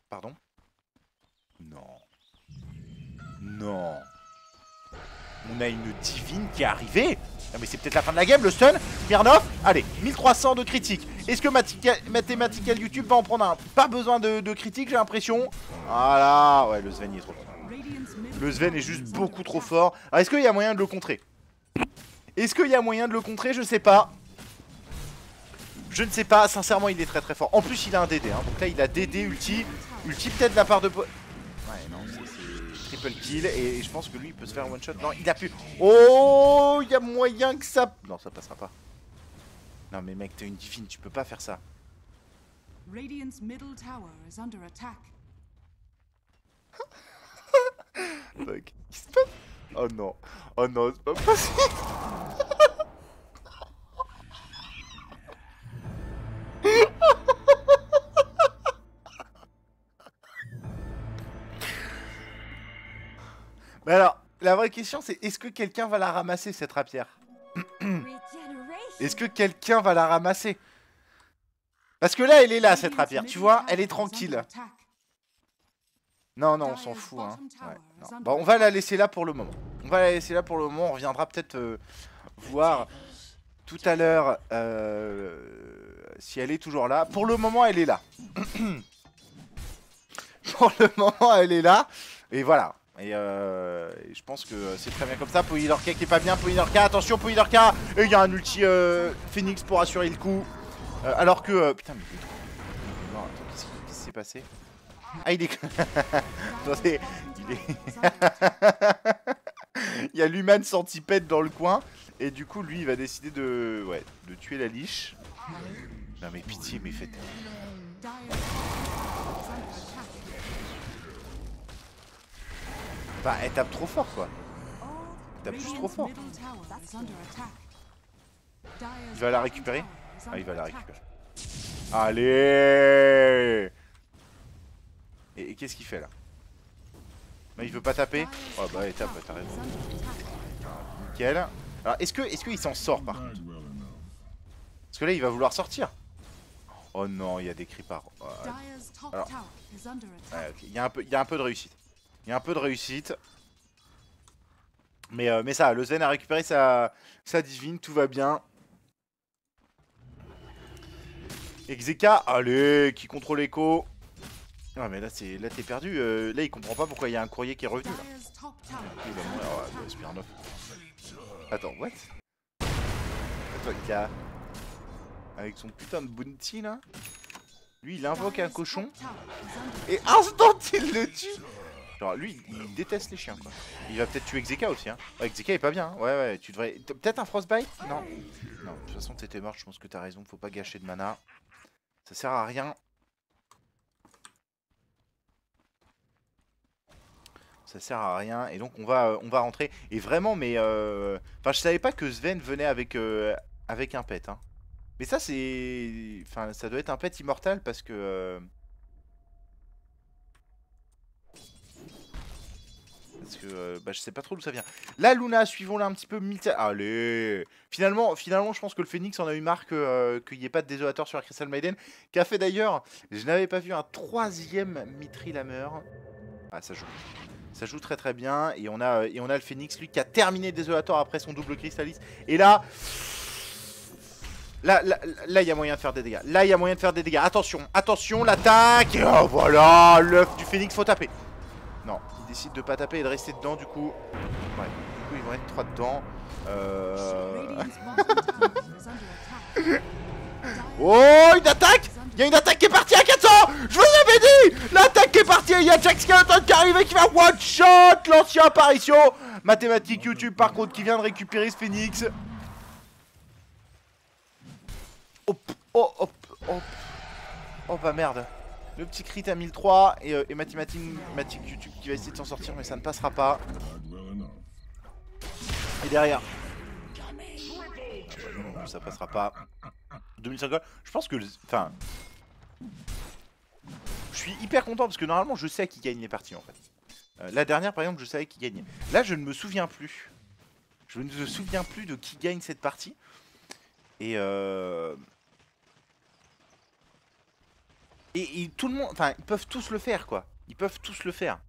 Pardon Non. Non. On a une divine qui est arrivée. Non mais c'est peut-être la fin de la game, le stun. Mirnov, allez, 1300 de critique. Est-ce que Mathematica- Mathematical YouTube va en prendre un? Pas besoin de, de critique, j'ai l'impression. Voilà, ouais, le Sven est trop Le Sven est juste beaucoup trop fort. Alors est-ce qu'il y a moyen de le contrer? Est-ce qu'il y a moyen de le contrer? Je sais pas. Je ne sais pas, sincèrement il est très très fort. En plus il a un DD, hein. donc là il a DD ulti. Ulti peut-être de la part de... Po- Ouais non, c'est- triple kill et je pense que lui il peut se faire one shot. Non, il a pu... Oh, il y a moyen que ça... Non, ça passera pas. Non mais mec, t'es une divine, tu peux pas faire ça. Radiant's middle tower is under attack. Oh non. Oh non, c'est pas possible. Mais alors, la vraie question c'est est-ce que quelqu'un va la ramasser cette rapière? Est-ce que quelqu'un va la ramasser? Parce que là, elle est là, cette rapière. Tu vois, elle est tranquille. Non, non, on s'en fout. Hein. Ouais, Bon, on va la laisser là pour le moment. On va la laisser là pour le moment. On reviendra peut-être euh, voir tout à l'heure euh, si elle est toujours là. Pour le moment, elle est là. pour le moment, elle est là. Et voilà. Et, euh, et je pense que c'est très bien comme ça. Poilorka qui est pas bien. Poilorka, attention, Poilorka. Et il y a un ulti euh, Phoenix pour assurer le coup. Euh, alors que. euh, putain, mais il est trop. Non, attends, qu'est-ce qui s'est passé? Ah, il est. Attendez, il est- Il y a l'human centipède dans le coin. Et du coup, lui, il va décider de. Ouais, de tuer la liche. Non, mais pitié, mais faites. Bah, elle tape trop fort, quoi. T'as plus Radiant's trop fort. Il va la récupérer Ah, il va la récupérer. Allez Et, qu'est-ce qu'il fait là? Bah, il veut pas taper? Oh, bah, il tape, t'as raison. Nickel. Alors, est-ce que est-ce qu'il s'en sort par contre? Parce que là, il va vouloir sortir. Oh non, il y a des cris par. Top Alors. ouais. Il y, a un peu- il y a un peu de réussite. Il y a un peu de réussite. Mais, euh, mais ça, le Zen a récupéré sa, sa divine, tout va bien. Exeka, allez, qui contrôle l'écho. Ah mais là c'est là t'es perdu, euh, là il comprend pas pourquoi il y a un courrier qui est revenu là. Il ouais, Smirnoff. Attends, what? Attends, il a... Avec son putain de bounty là Lui il invoque un cochon et instant il le tue Genre lui il déteste les chiens quoi. Il va peut-être tuer Xeka aussi hein. Ouais, Xeka est pas bien, hein. ouais ouais, tu devrais... Peut-être un frostbite? Non. Non, de toute façon t'étais mort, je pense que t'as raison, faut pas gâcher de mana. Ça sert à rien. Ça sert à rien et donc on va on va rentrer et vraiment mais euh... enfin je savais pas que Sven venait avec euh, avec un pet hein. Mais ça c'est enfin ça doit être un pet immortal parce que euh, parce que bah, je sais pas trop d'où ça vient. Là Luna suivons-la un petit peu Allez Finalement finalement je pense que le Phoenix en a eu marre qu'il n'y ait pas de désolateur sur la Crystal Maiden qui a fait d'ailleurs je n'avais pas vu un troisième Mithril Hammer. Ah ça joue. Ça joue très très bien et on a et on a le Phoenix lui qui a terminé Désolator après son double Crystalis et là là là là, il y a moyen de faire des dégâts. Là il y a moyen de faire des dégâts. Attention, attention l'attaque et oh voilà, l'œuf du Phoenix faut taper. Non, il décide de pas taper et de rester dedans du coup. Ouais, du coup ils vont être trois dedans. Euh... Oh, une attaque Il y a une attaque qui est partie à 400 Je vous avais dit L'attaque qui est partie Il y a Jack Skeleton qui arrive et qui va one shot L'ancien apparition Mathématiques YouTube par contre qui vient de récupérer ce Phoenix. Hop, oh, hop, hop. Oh bah merde. Le petit crit à 1003 et, euh, et mathématiques YouTube qui va essayer de s'en sortir mais ça ne passera pas. Et derrière. Ça passera pas. 2050. Je pense que. Enfin. Je suis hyper content parce que normalement je sais qui gagne les parties en fait. Euh, la dernière par exemple je savais qui gagnait. Là je ne me souviens plus. Je ne me souviens plus de qui gagne cette partie. Et euh... Et, et tout le monde. Enfin ils peuvent tous le faire quoi. Ils peuvent tous le faire.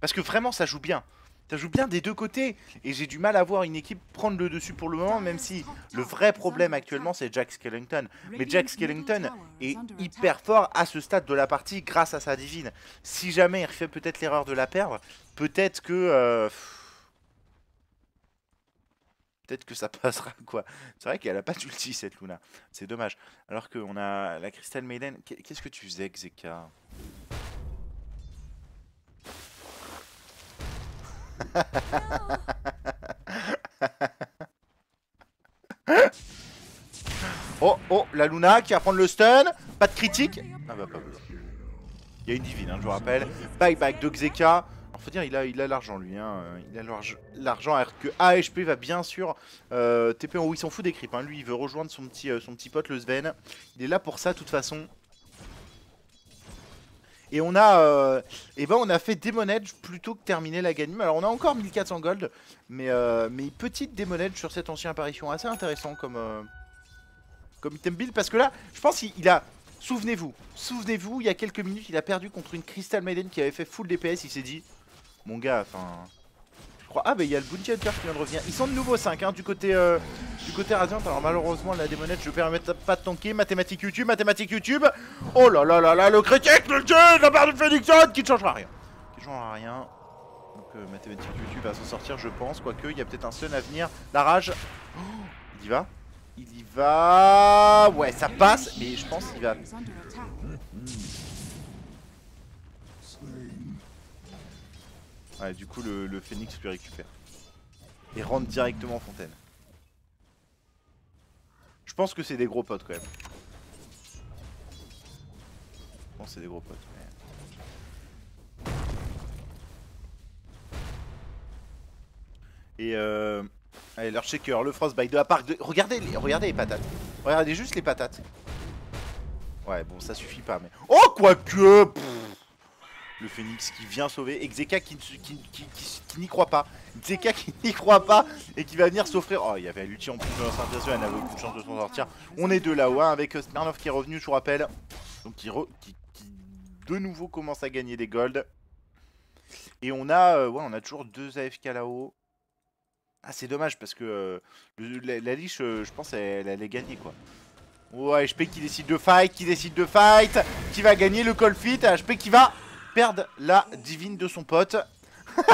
Parce que vraiment ça joue bien. Ça joue bien des deux côtés. Et j'ai du mal à voir une équipe prendre le dessus pour le moment, même si le vrai problème actuellement c'est Jack Skellington. Mais Jack Skellington est hyper fort à ce stade de la partie grâce à sa divine. Si jamais il fait peut-être l'erreur de la perdre, peut-être que... euh, Peut-être que ça passera quoi. C'est vrai qu'elle a pas d'ulti cette Luna. C'est dommage. Alors qu'on a la Crystal Maiden. Qu'est- Qu'est-ce que tu faisais Xeka? Oh, oh, la Luna qui va prendre le stun. Pas de critique. Ah bah. Il y a une divine, hein, je vous rappelle. Bye bye de Xeka. Alors, faut dire, il a il a l'argent lui. Hein. Il a l'arg- l'argent alors que AHP va bien sûr euh, TP en haut. Il s'en fout des creeps. Hein. Lui, il veut rejoindre son petit, euh, son petit pote, le Sven. Il est là pour ça, de toute façon. Et on a, ben on a fait Demon plutôt que terminer la game. Alors on a encore 1400 gold, mais, euh, mais petite Demon sur cette ancienne apparition. Assez intéressant comme, euh, comme item build. Parce que là, je pense qu'il il a Souvenez-vous, souvenez-vous, il y a quelques minutes, il a perdu contre une Crystal Maiden qui avait fait full DPS. Il s'est dit, mon gars, enfin. Ah, bah il y a le Bounty Hunter qui vient de revenir. Ils sont de nouveau 5 hein, du côté euh, du côté Radiant. Alors, malheureusement, la démonette, je permets pas de tanker. Mathématiques YouTube, mathématiques YouTube. Oh là là là là, le critique, le de la part de Phoenixon qui ne changera rien. Qui ne changera rien. Donc, euh, mathématiques YouTube va s'en sortir, je pense. Quoique, il y a peut-être un stun à venir. La rage. Oh, il y va Il y va. Ouais, ça passe, mais je pense qu'il va. Is Ouais, du coup, le, le phénix lui récupère. Et rentre directement en fontaine. Je pense que c'est des gros potes quand même. Je pense que c'est des gros potes. mais- Et euh... Allez, leur shaker, le frostbite de la part de... Regardez les, regardez les patates. Regardez juste les patates. Ouais, bon, ça suffit pas, mais... Oh, quoique pff. Le phénix qui vient sauver. Et Xeka qui, n'y croit pas. Xeka qui n'y croit pas et qui va venir s'offrir. Oh, il y avait Lutti en plus de la scintillation, elle n'avait aucune chance de s'en sortir. On est deux là-haut, hein, avec euh, Smirnov qui est revenu, je vous rappelle. Donc qui, de nouveau commence à gagner des golds. Et on a, euh, ouais, on a toujours deux AFK là-haut. Ah, c'est dommage parce que euh, la, la liche, euh, je pense, elle, elle allait gagner quoi. Ouais, HP qui décide de fight, qui décide de fight, qui va gagner le call fit, HP qui va perdre la divine de son pote.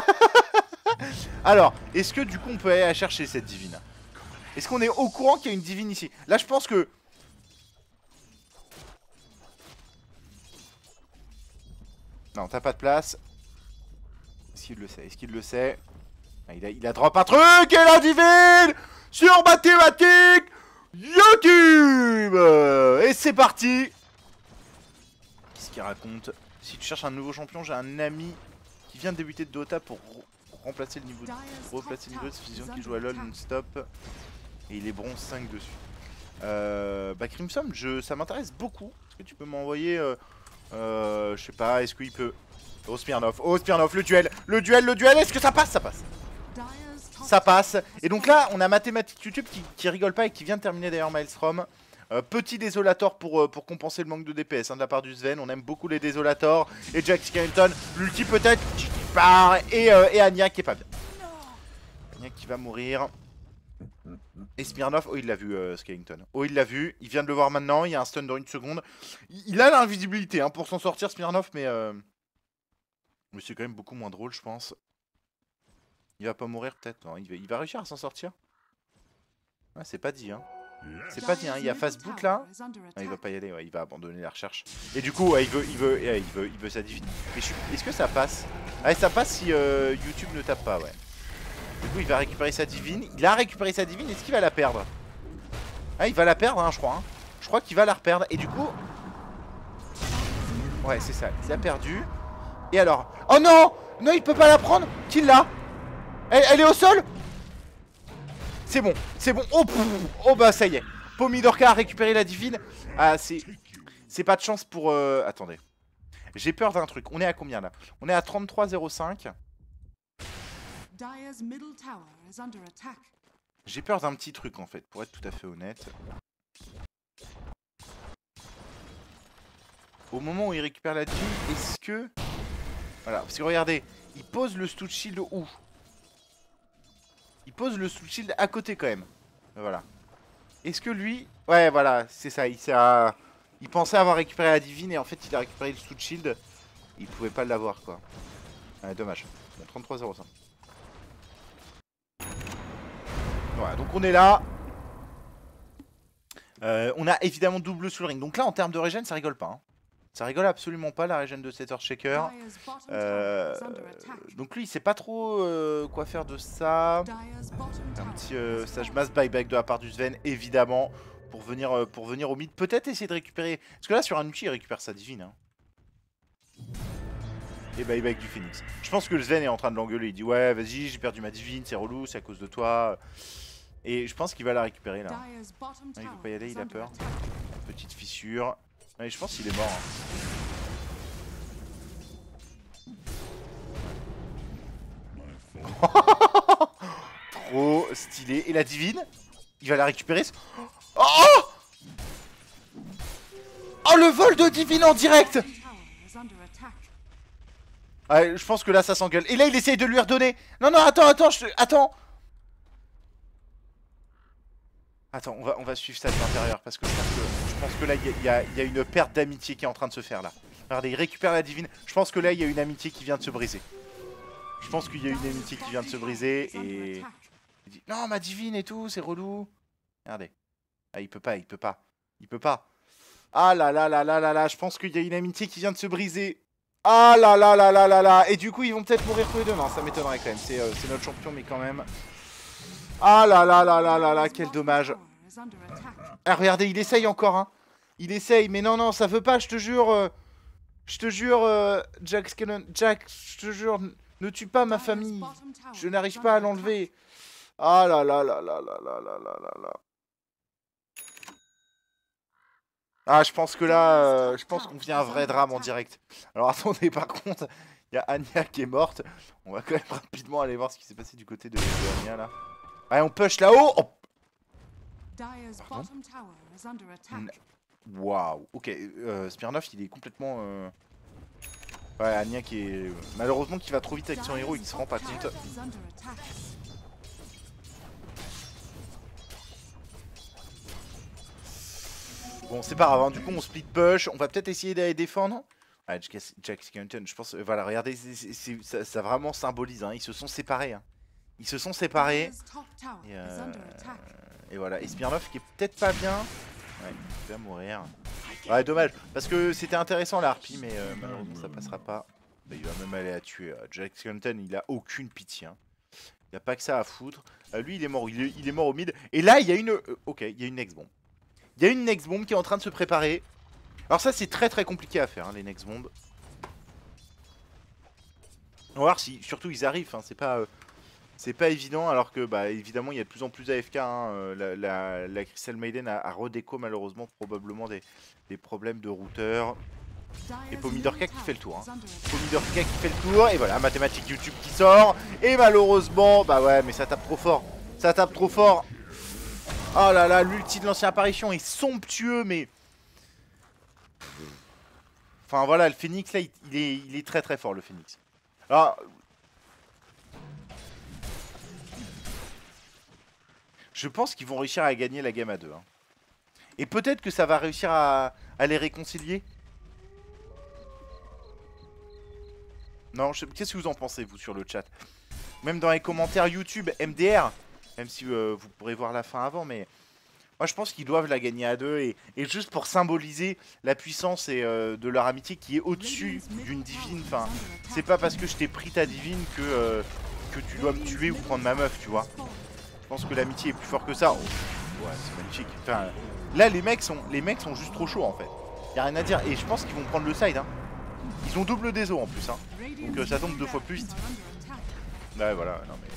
Alors, est-ce que du coup on peut aller la chercher cette divine? Est-ce qu'on est au courant qu'il y a une divine ici? Là, je pense que Non, t'as pas de place. Est-ce qu'il le sait? Est-ce qu'il le sait? Ah, il, a, il a drop un truc et la divine sur mathématiques YouTube! Et c'est parti! Qu'est-ce qu'il raconte? Si tu cherches un nouveau champion, j'ai un ami qui vient de débuter de Dota pour re- remplacer le niveau de, le niveau de Fusion qui joue à LoL non-stop. Et il est bronze 5 dessus. Euh, bah Crimson, je, ça m'intéresse beaucoup. Est-ce que tu peux m'envoyer, euh, euh, je sais pas, est-ce qu'il peut... Oh Smirnov, oh Smirnov, le duel, le duel, le duel, est-ce que ça passe? Ça passe. Ça passe. Et donc là, on a Mathématiques YouTube qui, qui rigole pas et qui vient de terminer d'ailleurs Maelstrom. Euh, petit désolator pour, euh, pour compenser le manque de DPS hein, de la part du Sven. On aime beaucoup les désolators. Et Jack Skellington, l'ulti peut-être part. Et, euh, et qui est pas bien. Anya qui va mourir. Et Smirnov, oh il l'a vu euh, Skellington. Oh il l'a vu, il vient de le voir maintenant, il y a un stun dans une seconde. Il, a l'invisibilité hein, pour s'en sortir Smirnov, mais... Euh... Mais c'est quand même beaucoup moins drôle je pense. Il va pas mourir peut-être il va, il va réussir à s'en sortir. Ah, c'est pas dit, hein. C'est pas dit, hein. Il y a Facebook là. under Ah, il va pas y aller, ouais, il va abandonner la recherche. Et du coup, ouais, il veut, il veut, ouais, il veut, il veut sa divine. Mais suis- est-ce que ça passe? Ah, ça passe si euh, YouTube ne tape pas, ouais. Du coup, il va récupérer sa divine. Il a récupéré sa divine. Est-ce qu'il va la perdre? Ah, il va la perdre, hein, je crois. hein. Je crois qu'il va la reperdre. Et du coup, ouais, c'est ça. Il a perdu. Et alors? Oh non Non, il peut pas la prendre. Qui l'a? Elle, elle est au sol? C'est bon, c'est bon. Oh, pff, oh bah ça y est. Pomidorka a récupéré la divine. Ah, c'est c'est pas de chance pour. euh, Attendez. J'ai peur d'un truc. On est à combien là? On est à 33,05. Dyer's middle tower is under attack. J'ai peur d'un petit truc en fait, pour être tout à fait honnête. Au moment où il récupère la divine, est-ce que. Voilà, parce que regardez, il pose le Stoot Shield où? Il pose le Stoot Shield à côté quand même. Voilà. Est-ce que lui. Ouais, voilà, c'est ça. Il, pensait avoir récupéré la divine et en fait il a récupéré le Stoot Shield. Il pouvait pas l'avoir quoi. Ouais, dommage. Bon, 33-05. Voilà, donc on est là. Euh, on a évidemment double sous le ring. Donc là, en termes de régène, ça rigole pas. hein. Ça rigole absolument pas la régène de. Dyer's bottom Euh, donc lui, il sait pas trop euh, quoi faire de ça. Un petit euh, falling. mass buyback de la part du Sven, évidemment, pour venir, pour venir au mid. Peut-être essayer de récupérer. Parce que là, sur un outil, il récupère sa divine. hein. Et buyback du Phoenix. Je pense que le Sven est en train de l'engueuler. Il dit Ouais, vas-y, j'ai perdu ma divine, c'est relou, c'est à cause de toi. Et je pense qu'il va la récupérer là. Ah, il veut pas y aller, il a peur. Petite fissure. Ouais, je pense qu'il est mort. hein. Trop stylé. Et la divine? Il va la récupérer Oh Oh le vol de Divine en direct. Ouais, je pense que là, ça s'engueule. Et là, il essaye de lui redonner. Non, non, attends, attends, je... te- attends. Attends, on va, on va suivre ça de l'intérieur parce que je pense que, pense que là, il y a- une perte d'amitié qui est en train de se faire là. Regardez, il récupère la divine. Je pense que là, il y a une amitié qui vient de se briser. Je pense qu'il y a une amitié qui vient de se briser et... Il dit non ma divine et tout, c'est relou. Regardez. Ah il peut pas, il peut pas. Il peut pas. Ah là là là là là là, je pense qu'il y a une amitié qui vient de se briser. Ah là là là là là là. Et du coup ils vont peut-être mourir tous les deux. Non, ça m'étonnerait quand même. C'est euh, c'est notre champion mais quand même. Ah là là là là là là, quel dommage. Ah regardez, il essaye encore hein. Il essaye, mais non non, ça veut pas, je te jure. euh, Je te jure, euh, Jack Skellon, Jack, je te jure, ne tue pas ma famille. Je n'arrive pas à l'enlever. Ah là là là là là là là là là là. Ah, je pense que là, euh, je pense qu'on vit un vrai drame en direct. Alors attendez, par contre, il y a Anya qui est morte. On va quand même rapidement aller voir ce qui s'est passé du côté de, de Anya là. Ouais, on push là-haut. Oh, Dire's Pardon bottom tower is under attack. N- Waouh. Ok, euh, Smirnov, il est complètement. euh, Ouais, Anya qui est malheureusement qui va trop vite avec son héros qui se rend pas compte. Bon, c'est pas grave, hein, du coup on split push, on va peut-être essayer d'aller défendre. Ah, Jack, Skellington, je pense, euh, voilà, regardez, ça, ça vraiment symbolise, hein, ils se sont séparés. hein. Ils se sont séparés, et, euh, et voilà, et Smirnov qui est peut-être pas bien. Ouais, il va mourir. Ouais, dommage, parce que c'était intéressant la harpie, mais euh, malheureusement ça passera pas. Bah, il va même aller à tuer. euh, Jack Skellington, il a aucune pitié. hein. Il a pas que ça à foutre. Euh, lui, il est mort, il est, il est mort au mid. Et là, il y a une. ok, il y a une next bomb. Il y a une next bomb qui est en train de se préparer. Alors ça c'est très très compliqué à faire hein, les next bombs. On va voir si surtout ils arrivent, hein, c'est pas euh, c'est pas évident alors que bah évidemment il y a de plus en plus d'AFK hein, euh, la, Crystal Maiden a, redéco malheureusement probablement des, des problèmes de routeur. Dire's Pomidorka qui fait le tour, attack. Pomidorka qui fait le tour et voilà mathématique YouTube qui sort et malheureusement bah ouais mais ça tape trop fort. Ça tape trop fort. Oh là là, l'ulti de l'ancien apparition est somptueux mais Enfin voilà, le Phoenix là, il, est, il est très très fort le Phoenix. Alors... Je pense qu'ils vont réussir à gagner la game à deux. hein. Et peut-être que ça va réussir à, les réconcilier. Non, qu'est-ce que vous en pensez vous sur le chat? Même dans les commentaires YouTube, MDR, même si euh, vous pourrez voir la fin avant, mais moi je pense qu'ils doivent la gagner à deux et, et juste pour symboliser la puissance et euh, de leur amitié qui est au-dessus d'une divine. Enfin, c'est pas parce que je t'ai pris ta divine que, euh, que tu dois me tuer ou prendre ma meuf, tu vois. Je pense que l'amitié est plus fort que ça. Ouais, c'est magnifique. Là les mecs sont les mecs sont juste trop chauds en fait. Y a rien à dire et je pense qu'ils vont prendre le side. Hein. Ils ont double des os en plus. Hein. Donc euh, ça tombe deux fois plus vite. Ouais, voilà. Non mais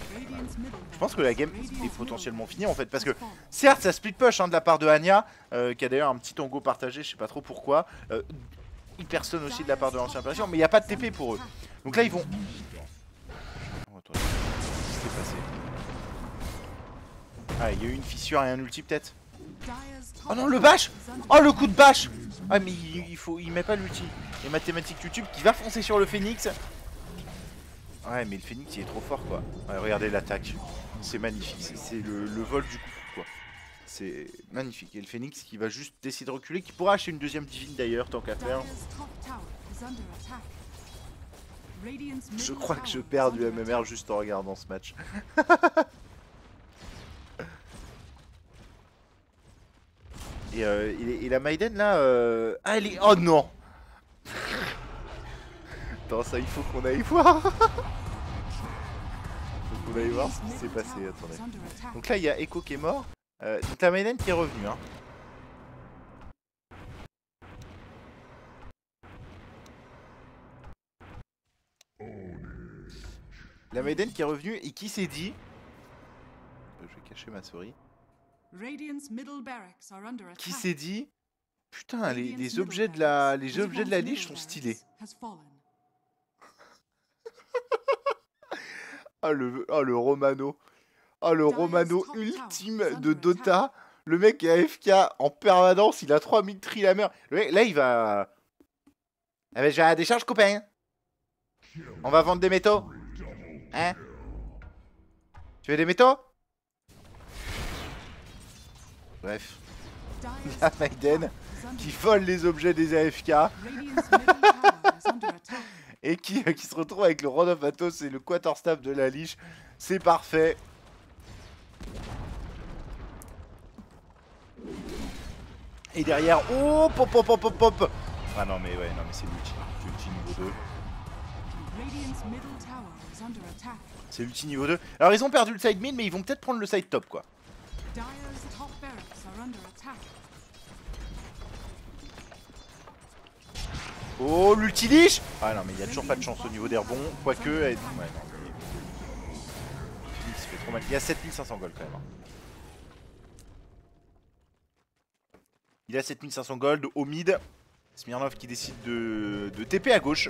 je pense que la game est potentiellement finie en fait parce que Certes, ça split push hein, de la part de Anya, euh, qui a d'ailleurs un petit tango partagé, je sais pas trop pourquoi. Euh, hyper stun aussi de la part de l'ancien apparition, mais il n'y a pas de TP pour eux. Donc là, ils vont. Oh, qu'est-ce qui s'est passé? Ah, il y a eu une fissure et un ulti peut-être. Oh non, le bash Oh, le coup de bash Ah, mais il, faut, il met pas l'ulti. Et mathématiques YouTube qui va foncer sur le phénix. Ouais, mais le phénix il est trop fort quoi. Ouais, regardez l'attaque. C'est magnifique. C'est- C'est le, le vol du coup quoi. C'est magnifique. Et le phénix qui va juste décider de reculer, qui pourra acheter une deuxième divine d'ailleurs, tant qu'à faire. Je crois que je perds du MMR juste en regardant ce match. et, euh, la Maiden là, euh... ah elle est... Oh non Attends, ça il faut qu'on aille voir. faut qu'on aille voir ce qui s'est passé, attendez. Donc là il y a Echo qui est mort. Euh, la Maiden qui est revenue. Hein. La Maiden qui est revenue et qui s'est dit... Je vais cacher ma souris. Qui s'est dit... Putain, les, les objets de la, les objets de la liche sont stylés. Ah le, ah, le Romano. Ah le Romano ultime de Dota. Le mec est AFK en permanence, il a 3000 tri la mer. Le mec, là, il va. Ah ben, j'ai la décharge, copain. On va vendre des métaux. Hein? Tu veux des métaux? Bref, la Maiden qui vole les objets des AFK et qui, qui se retrouve avec le Rod of Athos et le quarterstaff de la liche. C'est parfait. Et derrière, oh, pop, pop, pop, pop, pop. Ah non, mais ouais, non, mais c'est l'ulti. L'ulti niveau 2. Radiant's middle tower is under attack. C'est l'ulti niveau 2. Alors, ils ont perdu le side mid, mais ils vont peut-être prendre le side top, quoi. Oh, l'ulti liche Ah non, mais il y a toujours pas de chance au niveau des rebonds. Quoique, ouais, non, mais... Phoenix fait trop mal. Il y a 7500 gold quand même. hein. Il a 7500 gold au mid. Smirnov qui décide de, de TP à gauche.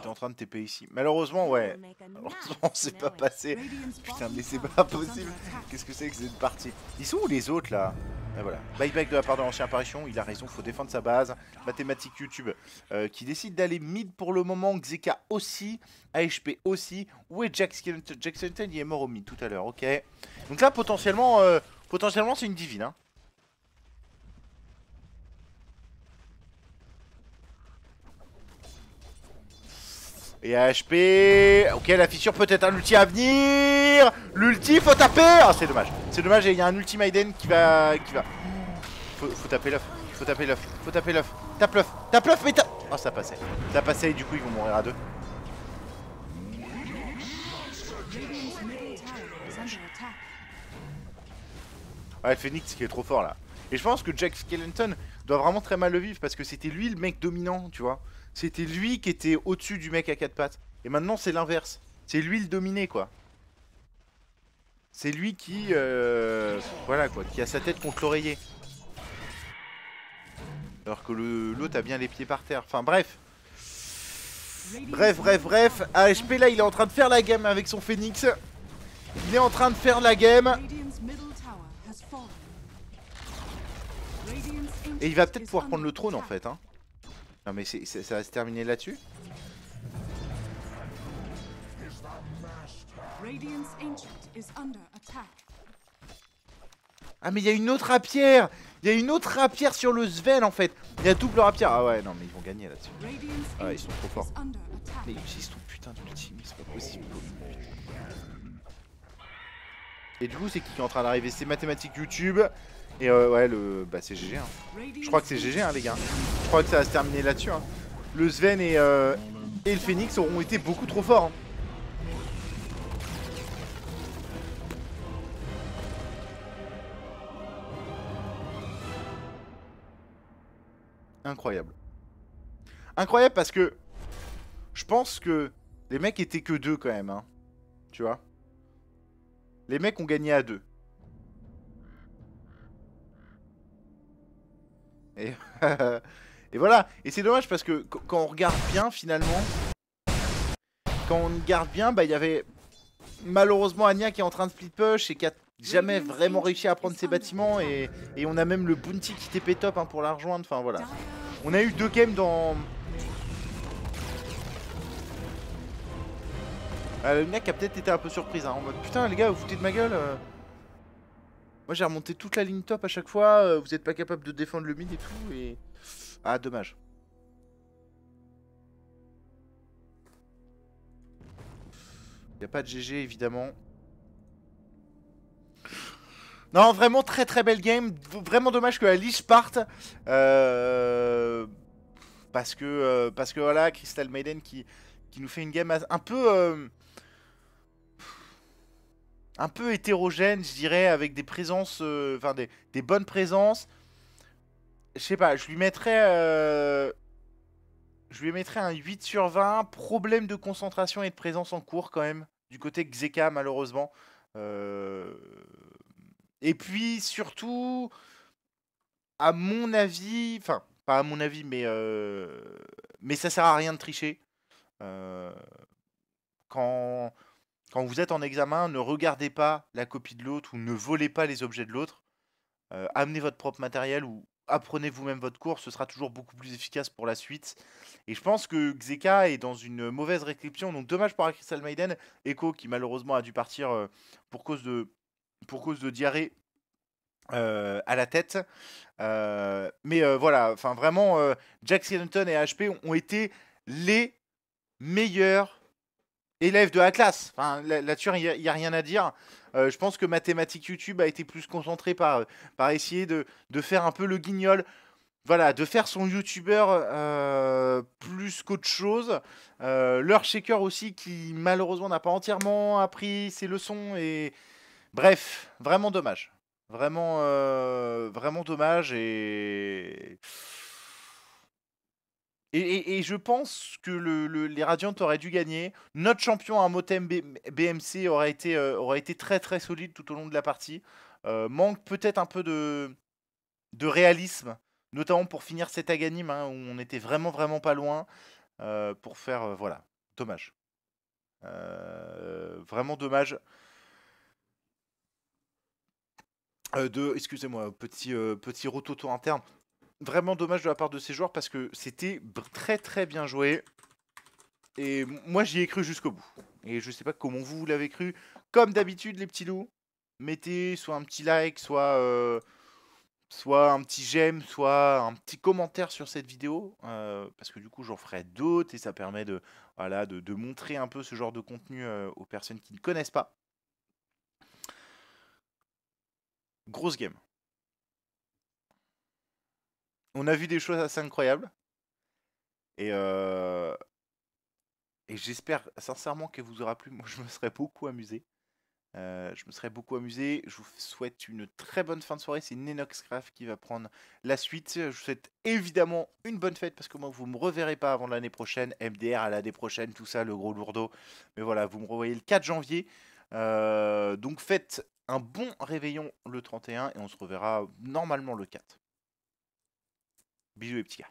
Il était en train de TP ici. Malheureusement, ouais. Malheureusement, c'est pas passé. Putain, mais c'est pas possible. Qu'est-ce que c'est que cette partie? Ils sont où les autres là? Et voilà. Buyback de la part de l'ancien apparition, il a raison, faut défendre sa base. Mathématiques YouTube euh, qui décide d'aller mid pour le moment. Xeka aussi, AHP aussi. Où est Jack Skellington, il est mort au mid tout à l'heure, ok. Donc là, potentiellement, euh, potentiellement c'est une divine. Hein. Et HP, ok la fissure peut être un ulti à venir. L'ulti faut taper. Ah c'est dommage, c'est dommage il y a un ulti Maiden qui va... qui va... Faut, faut taper l'œuf, faut taper l'œuf, faut taper l'œuf, tape l'œuf, tape l'œuf mais tape... Oh ça passait, ça passait et du coup ils vont mourir à deux. Ouais le Phoenix qui est trop fort là. Et je pense que Jack Skellington doit vraiment très mal le vivre parce que c'était lui le mec dominant, tu vois. C'était lui qui était au-dessus du mec à quatre pattes. Et maintenant c'est l'inverse. C'est lui le dominé quoi. C'est lui qui... euh, voilà quoi, qui a sa tête contre l'oreiller. Alors que l'autre a bien les pieds par terre. Enfin bref. Bref, bref, bref. AHP là il est en train de faire la game avec son Phoenix. Il est en train de faire la game. Et il va peut-être pouvoir prendre le trône en fait. Hein. Non mais ça va se terminer là-dessus. Radiant's ancient is under attack. Ah mais il y a une autre rapière! Il y a une autre rapière sur le Sven en fait! Il y a double rapière! Ah ouais non mais ils vont gagner là-dessus. Ah ils sont trop forts. Mais ils utilisent ton putain d'ulti mais c'est pas possible. Et du coup c'est qui qui est en train d'arriver? C'est mathématiques YouTube Et euh, ouais le... Bah c'est GG hein. Je crois que c'est GG hein les gars Je crois que ça va se terminer là-dessus hein. Le Sven et, euh, et le Phoenix auront été beaucoup trop forts hein. Incroyable. Incroyable parce que je pense que les mecs étaient que deux quand même, hein. Tu vois? Les mecs ont gagné à deux. Et, et voilà. Et c'est dommage parce que qu- quand on regarde bien finalement, quand on regarde bien, bah il y avait malheureusement Anya qui est en train de split push et qui a jamais vraiment réussi à prendre ses bâtiments et, et on a même le bounty qui TP top hein, pour la rejoindre. Enfin voilà. On a eu deux games dans. Ah, le mec a peut-être été un peu surprise hein, en mode putain les gars vous foutez de ma gueule euh. Moi j'ai remonté toute la ligne top à chaque fois, euh, vous êtes pas capable de défendre le mid et tout et. Ah dommage. Y a pas de GG évidemment. Non, vraiment très très belle game. Vraiment dommage que la Lich parte. Euh, Parce que euh, parce que voilà, Crystal Maiden qui, nous fait une game un peu un peu hétérogène, je dirais, avec des présences, euh, enfin des, bonnes présences. Je sais pas, je lui mettrais euh, je lui mettrais un 8 sur 20. Problème de concentration et de présence en cours quand même du côté Xeka malheureusement. Euh, et puis surtout, à mon avis, enfin pas à mon avis, mais euh, mais ça sert à rien de tricher. Quand quand vous êtes en examen, ne regardez pas la copie de l'autre ou ne volez pas les objets de l'autre. Euh, amenez votre propre matériel ou apprenez vous-même votre cours, ce sera toujours beaucoup plus efficace pour la suite. Et je pense que Xeka est dans une mauvaise réception, donc dommage pour Crystal Maiden. Echo qui malheureusement a dû partir euh, pour, cause de, pour cause de diarrhée euh, à la tête. Mais voilà, enfin vraiment, Jack Skellington et HP ont, été les meilleurs élèves de la classe. Enfin, là-dessus, il n'y a, rien à dire. je pense que Mathématiques YouTube a été plus concentré par, par essayer de, de faire un peu le guignol voilà, de faire son youtubeur euh, plus qu'autre chose. Euh, leur shaker aussi qui malheureusement n'a pas entièrement appris ses leçons et bref, vraiment dommage. Vraiment, euh, vraiment dommage et... Et, je pense que les Radiant auraient dû gagner. Notre champion à Motem BMC aurait été, aurait été très très solide tout au long de la partie. manque peut-être un peu de, réalisme notamment pour finir cet aganime hein, où on était vraiment vraiment pas loin euh, pour faire euh, voilà dommage euh, vraiment dommage de excusez-moi petit petit rototo interne vraiment dommage de la part de ces joueurs parce que c'était très très bien joué et moi j'y ai cru jusqu'au bout et je sais pas comment vous, vous l'avez cru comme d'habitude les petits loups mettez soit un petit like soit soit un petit j'aime, soit un petit commentaire sur cette vidéo, euh, parce que du coup j'en ferai d'autres et ça permet de, voilà, de, montrer un peu ce genre de contenu euh, aux personnes qui ne connaissent pas. Grosse game. On a vu des choses assez incroyables. Et, j'espère sincèrement qu'elle vous aura plu. Moi je me serais beaucoup amusé. Je me serais beaucoup amusé. Je vous souhaite une très bonne fin de soirée. C'est Nenoxcraft qui va prendre la suite. Je vous souhaite évidemment une bonne fête parce que moi, vous ne me reverrez pas avant l'année prochaine. MDR à l'année prochaine, tout ça, le gros lourdeau. Mais voilà, vous me revoyez le 4 janvier. Donc faites un bon réveillon le 31 et on se reverra normalement le 4. Bisous les petits gars.